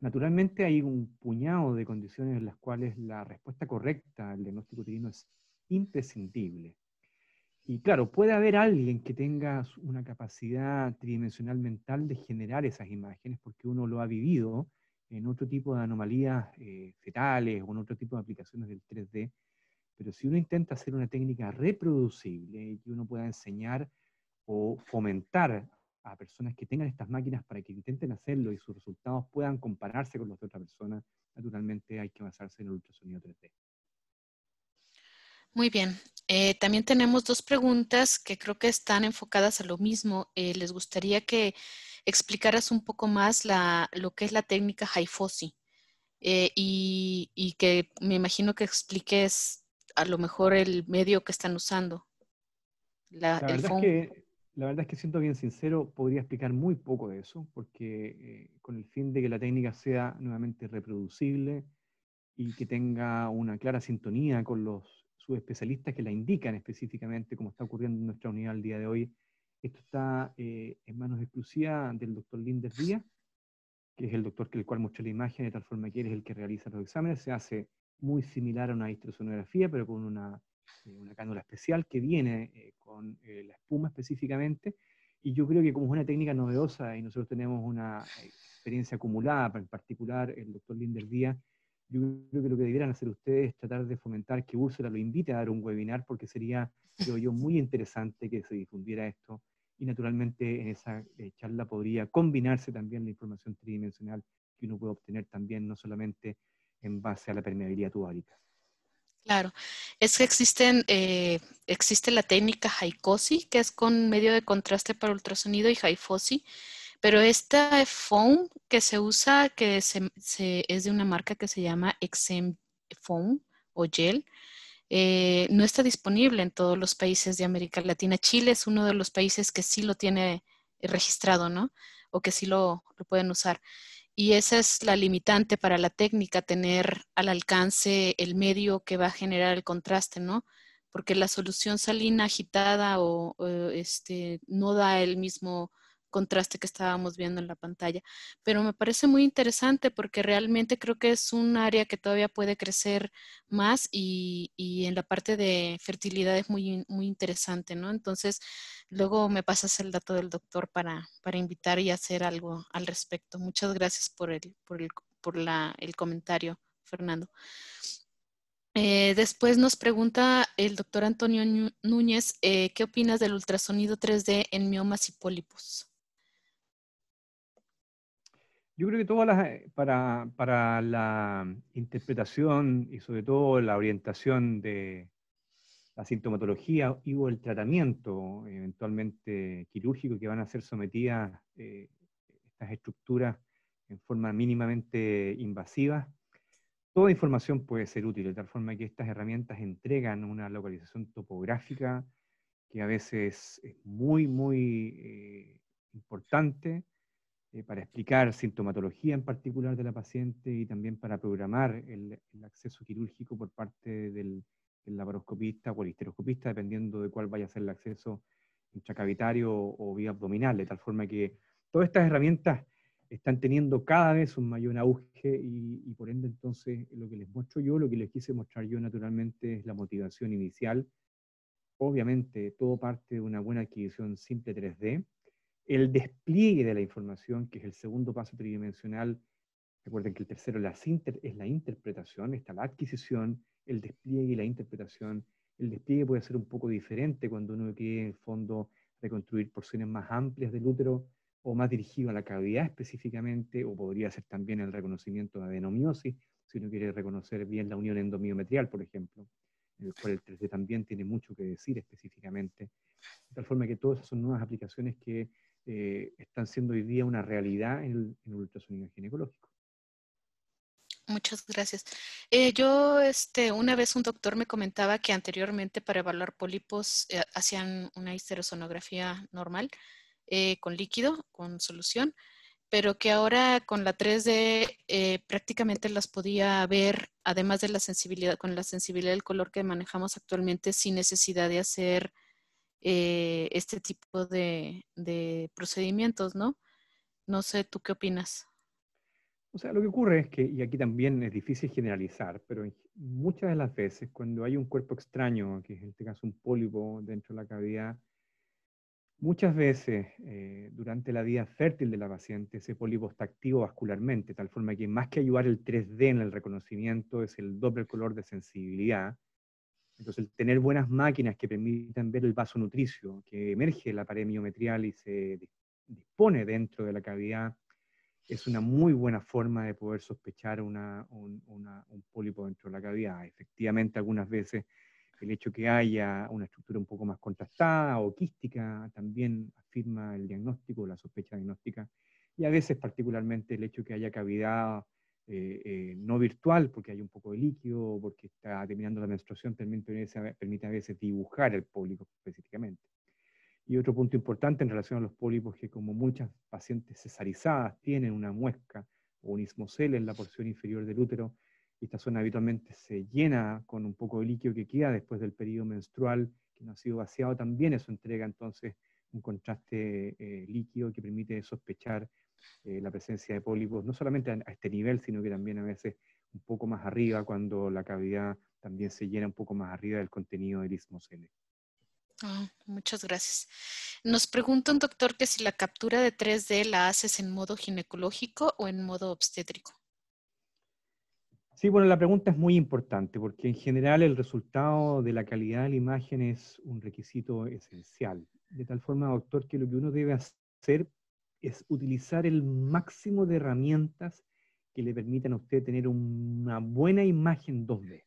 naturalmente hay un puñado de condiciones en las cuales la respuesta correcta al diagnóstico uterino es imprescindible. Y claro, puede haber alguien que tenga una capacidad tridimensional mental de generar esas imágenes porque uno lo ha vivido en otro tipo de anomalías eh, fetales o en otro tipo de aplicaciones del 3D, pero si uno intenta hacer una técnica reproducible que uno pueda enseñar o fomentar a personas que tengan estas máquinas para que intenten hacerlo y sus resultados puedan compararse con los de otra persona, naturalmente hay que basarse en el ultrasonido 3D. Muy bien. Eh, también tenemos dos preguntas que creo que están enfocadas a lo mismo. Eh, les gustaría que explicaras un poco más lo que es la técnica HIFOSI eh, y, y, que me imagino que expliques a lo mejor el medio que están usando. La, verdad, es que, la verdad es que siento bien sincero, podría explicar muy poco de eso, porque eh, con el fin de que la técnica sea nuevamente reproducible y que tenga una clara sintonía con los subespecialistas que la indican específicamente, como está ocurriendo en nuestra unidad al día de hoy. Esto está eh, en manos exclusivas del doctor Linder Díaz, que es el doctor que el cual mostré la imagen, de tal forma que él es el que realiza los exámenes. Se hace muy similar a una histrosonografía, pero con una, eh, una cánula especial que viene eh, con eh, la espuma específicamente. Y yo creo que como es una técnica novedosa y nosotros tenemos una experiencia acumulada, en particular el doctor Linder Díaz, yo creo que lo que debieran hacer ustedes es tratar de fomentar que Úrsula lo invite a dar un webinar, porque sería, creo yo, muy interesante que se difundiera esto. Y naturalmente en esa charla podría combinarse también la información tridimensional que uno puede obtener también, no solamente en base a la permeabilidad tubárica. Claro, es que existen, eh, existe la técnica HICOSI, que es con medio de contraste para ultrasonido, y HIFOSI, pero esta foam que se usa, que es de una marca que se llama Exem Foam o Gel, eh, no está disponible en todos los países de América Latina. Chile es uno de los países que sí lo tiene registrado, ¿no? O que sí lo, pueden usar. Y esa es la limitante para la técnica, tener al alcance el medio que va a generar el contraste, ¿no? Porque la solución salina agitada o, este, no da el mismo contraste que estábamos viendo en la pantalla. Pero me parece muy interesante porque realmente creo que es un área que todavía puede crecer más y, en la parte de fertilidad es muy, muy interesante, ¿no? Entonces, luego me pasas el dato del doctor para, para invitar y hacer algo al respecto. Muchas gracias por el, por el, por la, el comentario, Fernando. Eh, después nos pregunta el doctor Antonio Núñez, eh, ¿qué opinas del ultrasonido 3D en miomas y pólipos? Yo creo que todas eh, para, para la interpretación y sobre todo la orientación de la sintomatología y o el tratamiento eventualmente quirúrgico que van a ser sometidas eh, estas estructuras en forma mínimamente invasiva, toda información puede ser útil, de tal forma que estas herramientas entregan una localización topográfica que a veces es muy, muy eh, importante, eh, para explicar sintomatología en particular de la paciente y también para programar el, acceso quirúrgico por parte del, laparoscopista o el histeroscopista, dependiendo de cuál vaya a ser el acceso intracavitario o, vía abdominal, de tal forma que todas estas herramientas están teniendo cada vez un mayor auge y, y, por ende entonces lo que les muestro yo, lo que les quise mostrar yo naturalmente es la motivación inicial. Obviamente todo parte de una buena adquisición simple 3D, el despliegue de la información, que es el segundo paso tridimensional. Recuerden que el tercero es la interpretación, está la adquisición, el despliegue y la interpretación. El despliegue puede ser un poco diferente cuando uno quiere, en el fondo, reconstruir porciones más amplias del útero o más dirigido a la cavidad específicamente, o podría ser también el reconocimiento de adenomiosis, si uno quiere reconocer bien la unión endomiometrial, por ejemplo, el cual el 3D también tiene mucho que decir específicamente. De tal forma que todas esas son nuevas aplicaciones que eh, están siendo hoy día una realidad en el, ultrasonido ginecológico. Muchas gracias. Eh, yo, este, una vez un doctor me comentaba que anteriormente para evaluar pólipos eh, hacían una histerosonografía normal con líquido, con solución, pero que ahora con la 3D prácticamente las podía ver, además de la sensibilidad, con la sensibilidad del color que manejamos actualmente, sin necesidad de hacer eh, este tipo de, procedimientos, ¿no? No sé, ¿tú qué opinas? O sea, lo que ocurre es que, y aquí también es difícil generalizar, pero muchas de las veces cuando hay un cuerpo extraño, que es en este caso un pólipo dentro de la cavidad, muchas veces eh, durante la vida fértil de la paciente ese pólipo está activo vascularmente, tal forma que más que ayudar el 3D en el reconocimiento es el doble color de sensibilidad, entonces, el tener buenas máquinas que permitan ver el vaso nutricio, que emerge la pared miometrial y se dispone dentro de la cavidad, es una muy buena forma de poder sospechar un, pólipo dentro de la cavidad. Efectivamente, algunas veces el hecho que haya una estructura un poco más contrastada o quística también afirma el diagnóstico, la sospecha diagnóstica, y a veces particularmente el hecho que haya cavidad eh, eh, no virtual, porque hay un poco de líquido, porque está terminando la menstruación, permite, permite a veces dibujar el pólipo específicamente. Y otro punto importante en relación a los pólipos, que como muchas pacientes cesarizadas tienen una muesca o un ismocel en la porción inferior del útero, esta zona habitualmente se llena con un poco de líquido que queda después del periodo menstrual, que no ha sido vaciado, también eso entrega entonces un contraste eh, líquido que permite sospechar eh, la presencia de pólipos, no solamente a, este nivel, sino que también a veces un poco más arriba, cuando la cavidad también se llena un poco más arriba del contenido del istmo ah, muchas gracias. Nos pregunta un doctor que si la captura de 3D la haces en modo ginecológico o en modo obstétrico. Sí, bueno, la pregunta es muy importante porque en general el resultado de la calidad de la imagen es un requisito esencial. De tal forma, doctor, que lo que uno debe hacer es utilizar el máximo de herramientas que le permitan a usted tener una buena imagen 2D.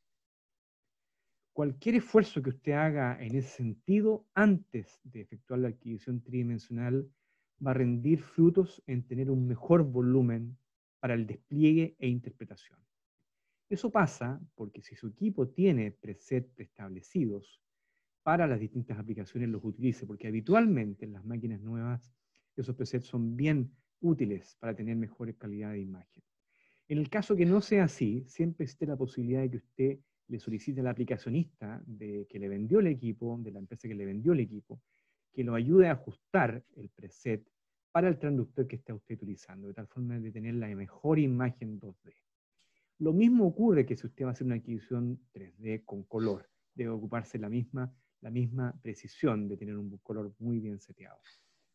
Cualquier esfuerzo que usted haga en ese sentido antes de efectuar la adquisición tridimensional va a rendir frutos en tener un mejor volumen para el despliegue e interpretación. Eso pasa porque si su equipo tiene presets preestablecidos para las distintas aplicaciones, los utilice, porque habitualmente en las máquinas nuevas esos presets son bien útiles para tener mejor calidad de imagen. En el caso que no sea así, siempre existe la posibilidad de que usted le solicite al aplicacionista de que le vendió el equipo, de la empresa que le vendió el equipo, que lo ayude a ajustar el preset para el transductor que está usted utilizando, de tal forma de tener la mejor imagen 2D. Lo mismo ocurre que si usted va a hacer una adquisición 3D con color, debe ocuparse la misma, la misma precisión de tener un color muy bien seteado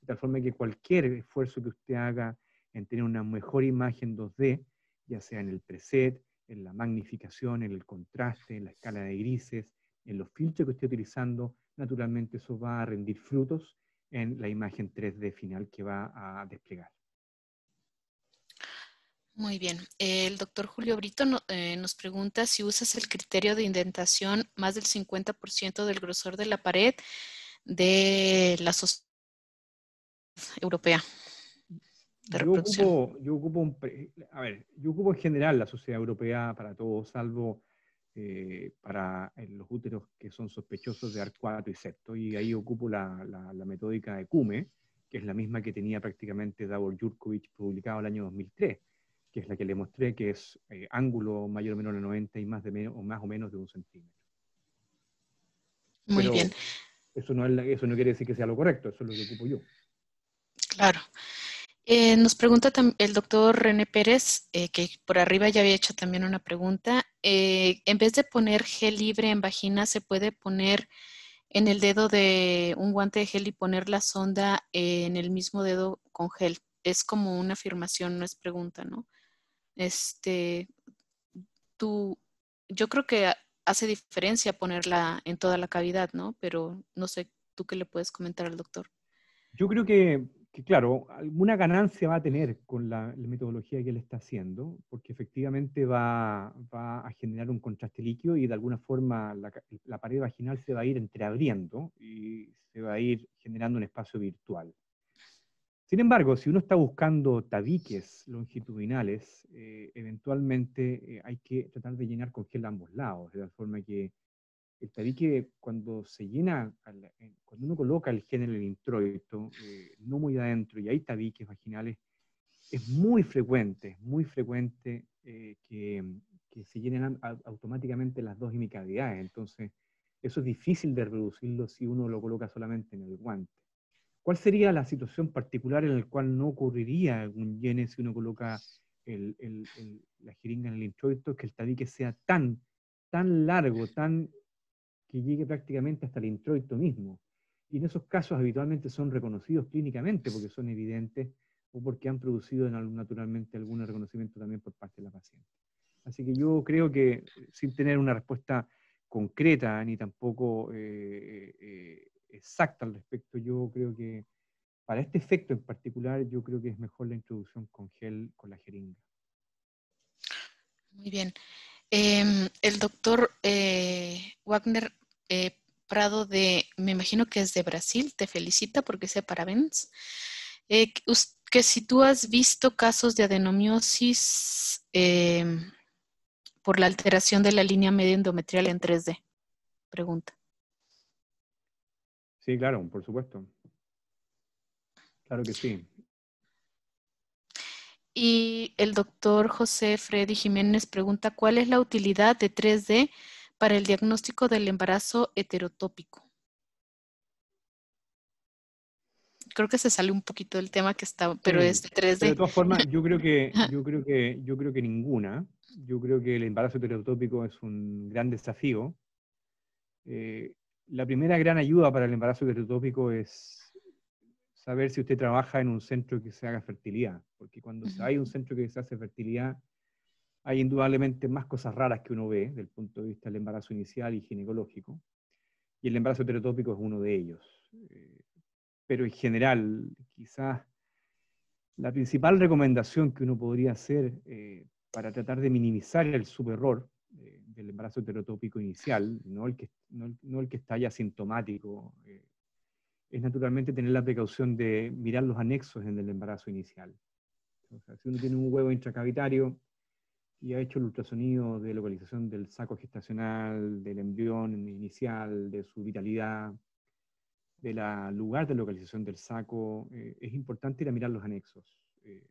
de tal forma que cualquier esfuerzo que usted haga en tener una mejor imagen 2D, ya sea en el preset, en la magnificación, en el contraste, en la escala de grises, en los filtros que esté utilizando, naturalmente eso va a rendir frutos en la imagen 3D final que va a desplegar. Muy bien. El doctor Julio Brito eh, nos pregunta si usas el criterio de indentación más del 50% del grosor de la pared de la sociedad europea. yo ocupo, yo ocupo a ver, yo ocupo en general la sociedad europea para todo, salvo eh, para los úteros que son sospechosos de arcuato y septo, y ahí ocupo la, la, metódica de Cume, que es la misma que tenía prácticamente Davor Jurkovic publicado el año 2003, que es la que le mostré que es eh, ángulo mayor o menor de 90 y más, de o más o menos de un centímetro. Muy bien. Eso no, es eso no quiere decir que sea lo correcto, eso es lo que ocupo yo. Claro. Eh, nos pregunta el doctor René Pérez, eh, que por arriba ya había hecho también una pregunta. Eh, en vez de poner gel libre en vagina, ¿se puede poner en el dedo de un guante de gel y poner la sonda en el mismo dedo con gel. Es como una afirmación, no es pregunta, ¿no? Este, tú, yo creo que hace diferencia ponerla en toda la cavidad, ¿no? Pero no sé, ¿tú qué le puedes comentar al doctor? Yo creo que que claro, alguna ganancia va a tener con la, metodología que él está haciendo, porque efectivamente va, a generar un contraste líquido y de alguna forma la, pared vaginal se va a ir entreabriendo y se va a ir generando un espacio virtual. Sin embargo, si uno está buscando tabiques longitudinales, eh, eventualmente eh, hay que tratar de llenar con gel ambos lados, de tal forma que el tabique cuando se llena, cuando uno coloca el gen en el introito, eh, no muy adentro, y hay tabiques vaginales, es muy frecuente, muy frecuente eh, que, se llenen automáticamente las dos hemicavidades. Entonces, eso es difícil de reducirlo si uno lo coloca solamente en el guante. ¿Cuál sería la situación particular en la cual no ocurriría un llene si uno coloca la jeringa en el introito, que el tabique sea tan, tan largo, tan que llegue prácticamente hasta el introito mismo. Y en esos casos habitualmente son reconocidos clínicamente porque son evidentes o porque han producido naturalmente algún reconocimiento también por parte de la paciente. Así que yo creo que eh, sin tener una respuesta concreta ni tampoco eh, eh, exacta al respecto, yo creo que para este efecto en particular, yo creo que es mejor la introducción con gel con la jeringa. Muy bien. Em, el doctor Wagner eh, Prado de, me imagino que es de Brasil, te felicita porque sea parabéns. Eh, que si tú has visto casos de adenomiosis em, por la alteración de la línea media endometrial en 3D. Pregunta. Sí, claro, por supuesto. Claro que sí. Y el doctor José Freddy Jiménez pregunta, ¿cuál es la utilidad de 3D para el diagnóstico del embarazo heterotópico. Creo que se sale un poquito del tema que está, pero es de 3D. de todas formas, yo creo que, yo creo que, yo creo que ninguna. Yo creo que el embarazo heterotópico es un gran desafío. Eh, la primera gran ayuda para el embarazo heterotópico es saber si usted trabaja en un centro que se haga fertilidad, porque cuando hay un centro que se hace fertilidad, hay indudablemente más cosas raras que uno ve desde el punto de vista del embarazo inicial y ginecológico, y el embarazo heterotópico es uno de ellos. Eh, pero en general, quizás la principal recomendación que uno podría hacer eh, para tratar de minimizar el suberror eh, del embarazo heterotópico inicial, no el que, no, que está ya sintomático, es naturalmente tener la precaución de mirar los anexos en el embarazo inicial. Si uno tiene un huevo intracavitario, y ha hecho el ultrasonido de localización del saco gestacional, del embrión inicial, de su vitalidad, del lugar de localización del saco, eh, es importante ir a mirar los anexos. Eh,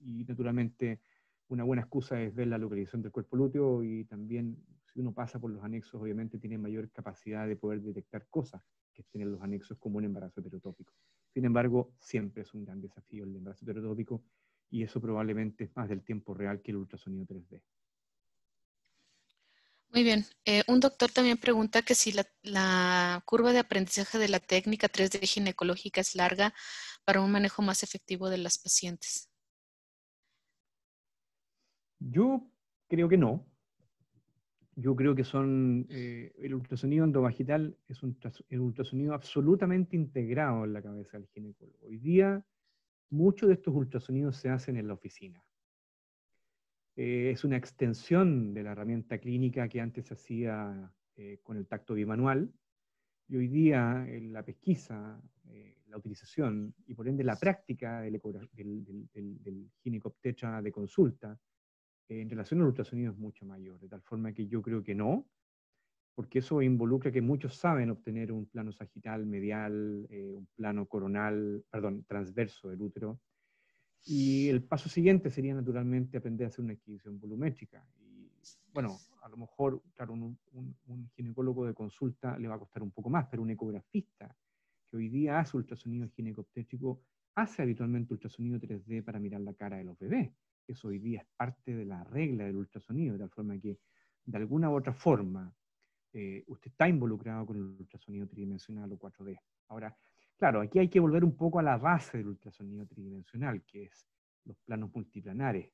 y naturalmente una buena excusa es ver la localización del cuerpo lúteo y también si uno pasa por los anexos obviamente tiene mayor capacidad de poder detectar cosas que estén los anexos como un embarazo heterotópico. Sin embargo, siempre es un gran desafío el embarazo heterotópico y eso probablemente es más del tiempo real que el ultrasonido 3D. Muy bien. Eh, un doctor también pregunta que si la, curva de aprendizaje de la técnica 3D ginecológica es larga para un manejo más efectivo de las pacientes. Yo creo que no. Yo creo que son, eh, el ultrasonido endovagital es un, un ultrasonido absolutamente integrado en la cabeza del ginecólogo. Hoy día Muchos de estos ultrasonidos se hacen en la oficina. Eh, es una extensión de la herramienta clínica que antes se hacía eh, con el tacto bimanual, y hoy día en la pesquisa, eh, la utilización y por ende la práctica del, del, del, ginecoptetra de consulta en relación al ultrasonido es mucho mayor, de tal forma que yo creo que no, porque eso involucra que muchos saben obtener un plano sagital medial, eh, un plano coronal, perdón, transverso del útero. Y el paso siguiente sería naturalmente aprender a hacer una adquisición volumétrica. Y bueno, a lo mejor, claro, un, un, ginecólogo de consulta le va a costar un poco más, pero un ecografista que hoy día hace ultrasonido ginecobstétrico hace habitualmente ultrasonido 3D para mirar la cara de los bebés. Eso hoy día es parte de la regla del ultrasonido, de tal forma que de alguna u otra forma eh, usted está involucrado con el ultrasonido tridimensional o 4D. Ahora, claro, aquí hay que volver un poco a la base del ultrasonido tridimensional, que es los planos multiplanares.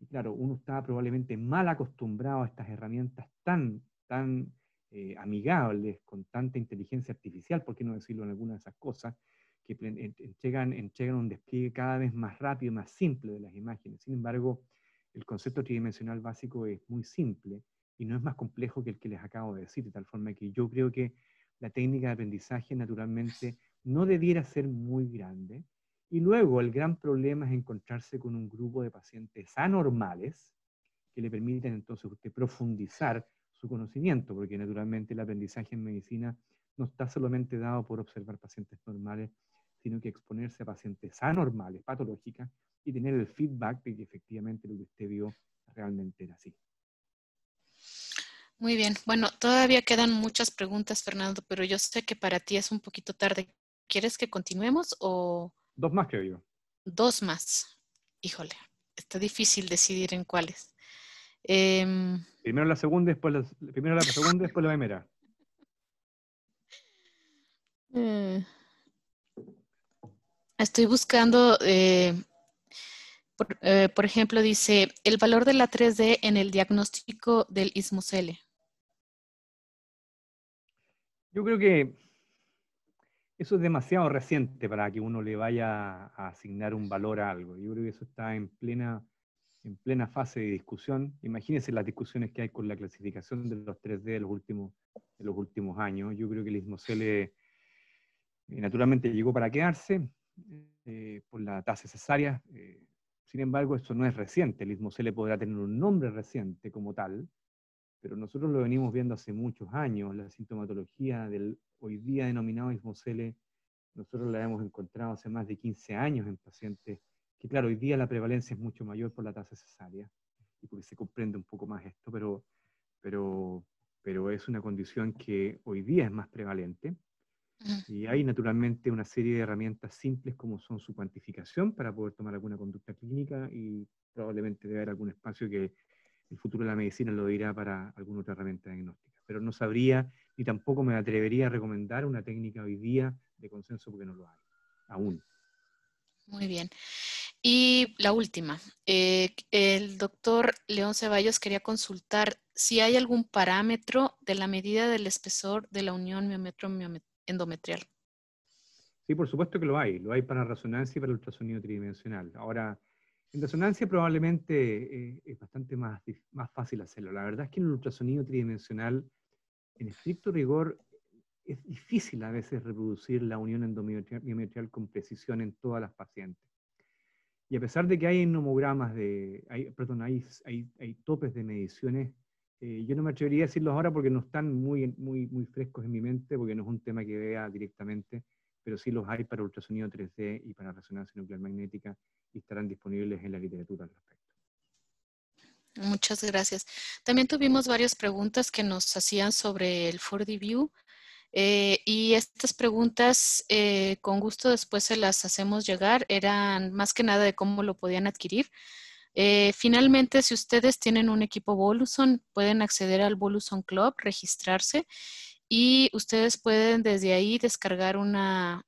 Y claro, uno está probablemente mal acostumbrado a estas herramientas tan, tan eh, amigables, con tanta inteligencia artificial, por qué no decirlo en alguna de esas cosas, que entregan, entregan un despliegue cada vez más rápido y más simple de las imágenes. Sin embargo, el concepto tridimensional básico es muy simple y no es más complejo que el que les acabo de decir, de tal forma que yo creo que la técnica de aprendizaje naturalmente no debiera ser muy grande. Y luego el gran problema es encontrarse con un grupo de pacientes anormales que le permiten entonces usted profundizar su conocimiento, porque naturalmente el aprendizaje en medicina no está solamente dado por observar pacientes normales, sino que exponerse a pacientes anormales, patológicas, y tener el feedback de que efectivamente lo que usted vio realmente era así. Muy bien. Bueno, todavía quedan muchas preguntas, Fernando, pero yo sé que para ti es un poquito tarde. ¿Quieres que continuemos o...? Dos más, creo yo. Dos más. Híjole, está difícil decidir en cuáles. Em, primero la segunda, después la, primero la segunda, después la primera. Eh, estoy buscando eh, eh, por, ejemplo, dice el valor de la 3D en el diagnóstico del ismocele. Yo creo que eso es demasiado reciente para que uno le vaya a asignar un valor a algo. Yo creo que eso está en plena, en plena fase de discusión. Imagínense las discusiones que hay con la clasificación de los 3D de los últimos, de los últimos años. Yo creo que el ismocele eh, naturalmente llegó para quedarse eh, por la tasa cesárea. Sin embargo, esto no es reciente, el ismocele podrá tener un nombre reciente como tal, pero nosotros lo venimos viendo hace muchos años, la sintomatología del hoy día denominado ismocele, nosotros la hemos encontrado hace más de 15 años en pacientes, que claro, hoy día la prevalencia es mucho mayor por la tasa cesárea, y porque se comprende un poco más esto, pero, pero, pero es una condición que hoy día es más prevalente, y hay naturalmente una serie de herramientas simples como son su cuantificación para poder tomar alguna conducta clínica y probablemente debe haber algún espacio que el futuro de la medicina lo dirá para alguna otra herramienta diagnóstica. Pero no sabría ni tampoco me atrevería a recomendar una técnica hoy día de consenso porque no lo hay, aún. Muy bien. Y la última, eh, el doctor León Ceballos quería consultar si hay algún parámetro de la medida del espesor de la unión miometro-miometro endometrial. Sí, por supuesto que lo hay. Lo hay para resonancia y para ultrasonido tridimensional. Ahora, en resonancia probablemente eh, es bastante más, más fácil hacerlo. La verdad es que en el ultrasonido tridimensional, en estricto rigor, es difícil a veces reproducir la unión endometrial con precisión en todas las pacientes. Y a pesar de que hay nomogramas de, hay, perdón, hay, hay, hay topes de mediciones eh, yo no me atrevería a decirlos ahora porque no están muy, muy, muy frescos en mi mente, porque no es un tema que vea directamente, pero sí los hay para ultrasonido 3D y para resonancia nuclear magnética y estarán disponibles en la literatura al respecto. Muchas gracias. También tuvimos varias preguntas que nos hacían sobre el 4D View. Eh, y estas preguntas, eh, con gusto después se las hacemos llegar. Eran más que nada de cómo lo podían adquirir. Eh, finalmente, si ustedes tienen un equipo Voluson, pueden acceder al Voluson Club, registrarse y ustedes pueden desde ahí descargar una,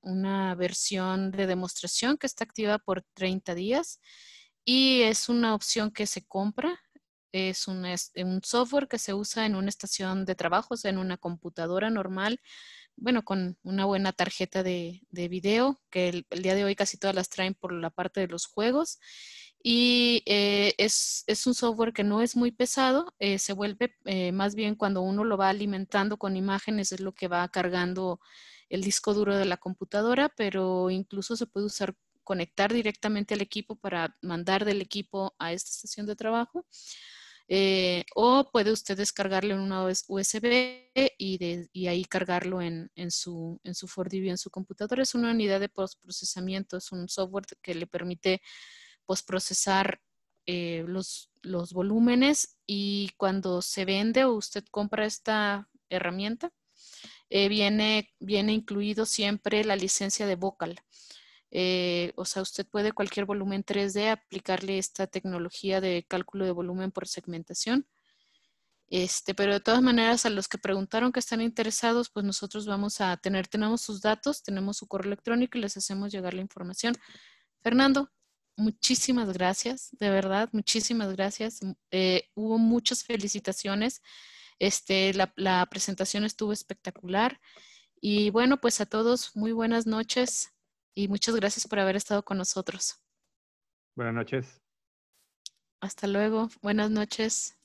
versión de demostración que está activa por 30 días y es una opción que se compra. Es un, un software que se usa en una estación de trabajo, o sea, en una computadora normal, bueno, con una buena tarjeta de, video, que el, día de hoy casi todas las traen por la parte de los juegos y eh, es, un software que no es muy pesado, eh, se vuelve eh, más bien cuando uno lo va alimentando con imágenes, es lo que va cargando el disco duro de la computadora, pero incluso se puede usar, conectar directamente al equipo para mandar del equipo a esta estación de trabajo. o puede usted descargarlo en una USB y, ahí cargarlo en, su, en su 4DB en su computadora. Es una unidad de postprocesamiento, es un software que le permite postprocesar eh, los, los volúmenes y cuando se vende o usted compra esta herramienta, eh, viene, viene incluido siempre la licencia de Vocal. Eh, o sea, usted puede cualquier volumen 3D aplicarle esta tecnología de cálculo de volumen por segmentación Este, pero de todas maneras, a los que preguntaron que están interesados, pues nosotros vamos a tener, tenemos sus datos, tenemos su correo electrónico y les hacemos llegar la información. Fernando, muchísimas gracias, de verdad, muchísimas gracias. Eh, hubo muchas felicitaciones. Este, la, la presentación estuvo espectacular. Y bueno, pues a todos, muy buenas noches y muchas gracias por haber estado con nosotros. Buenas noches. Hasta luego. Buenas noches.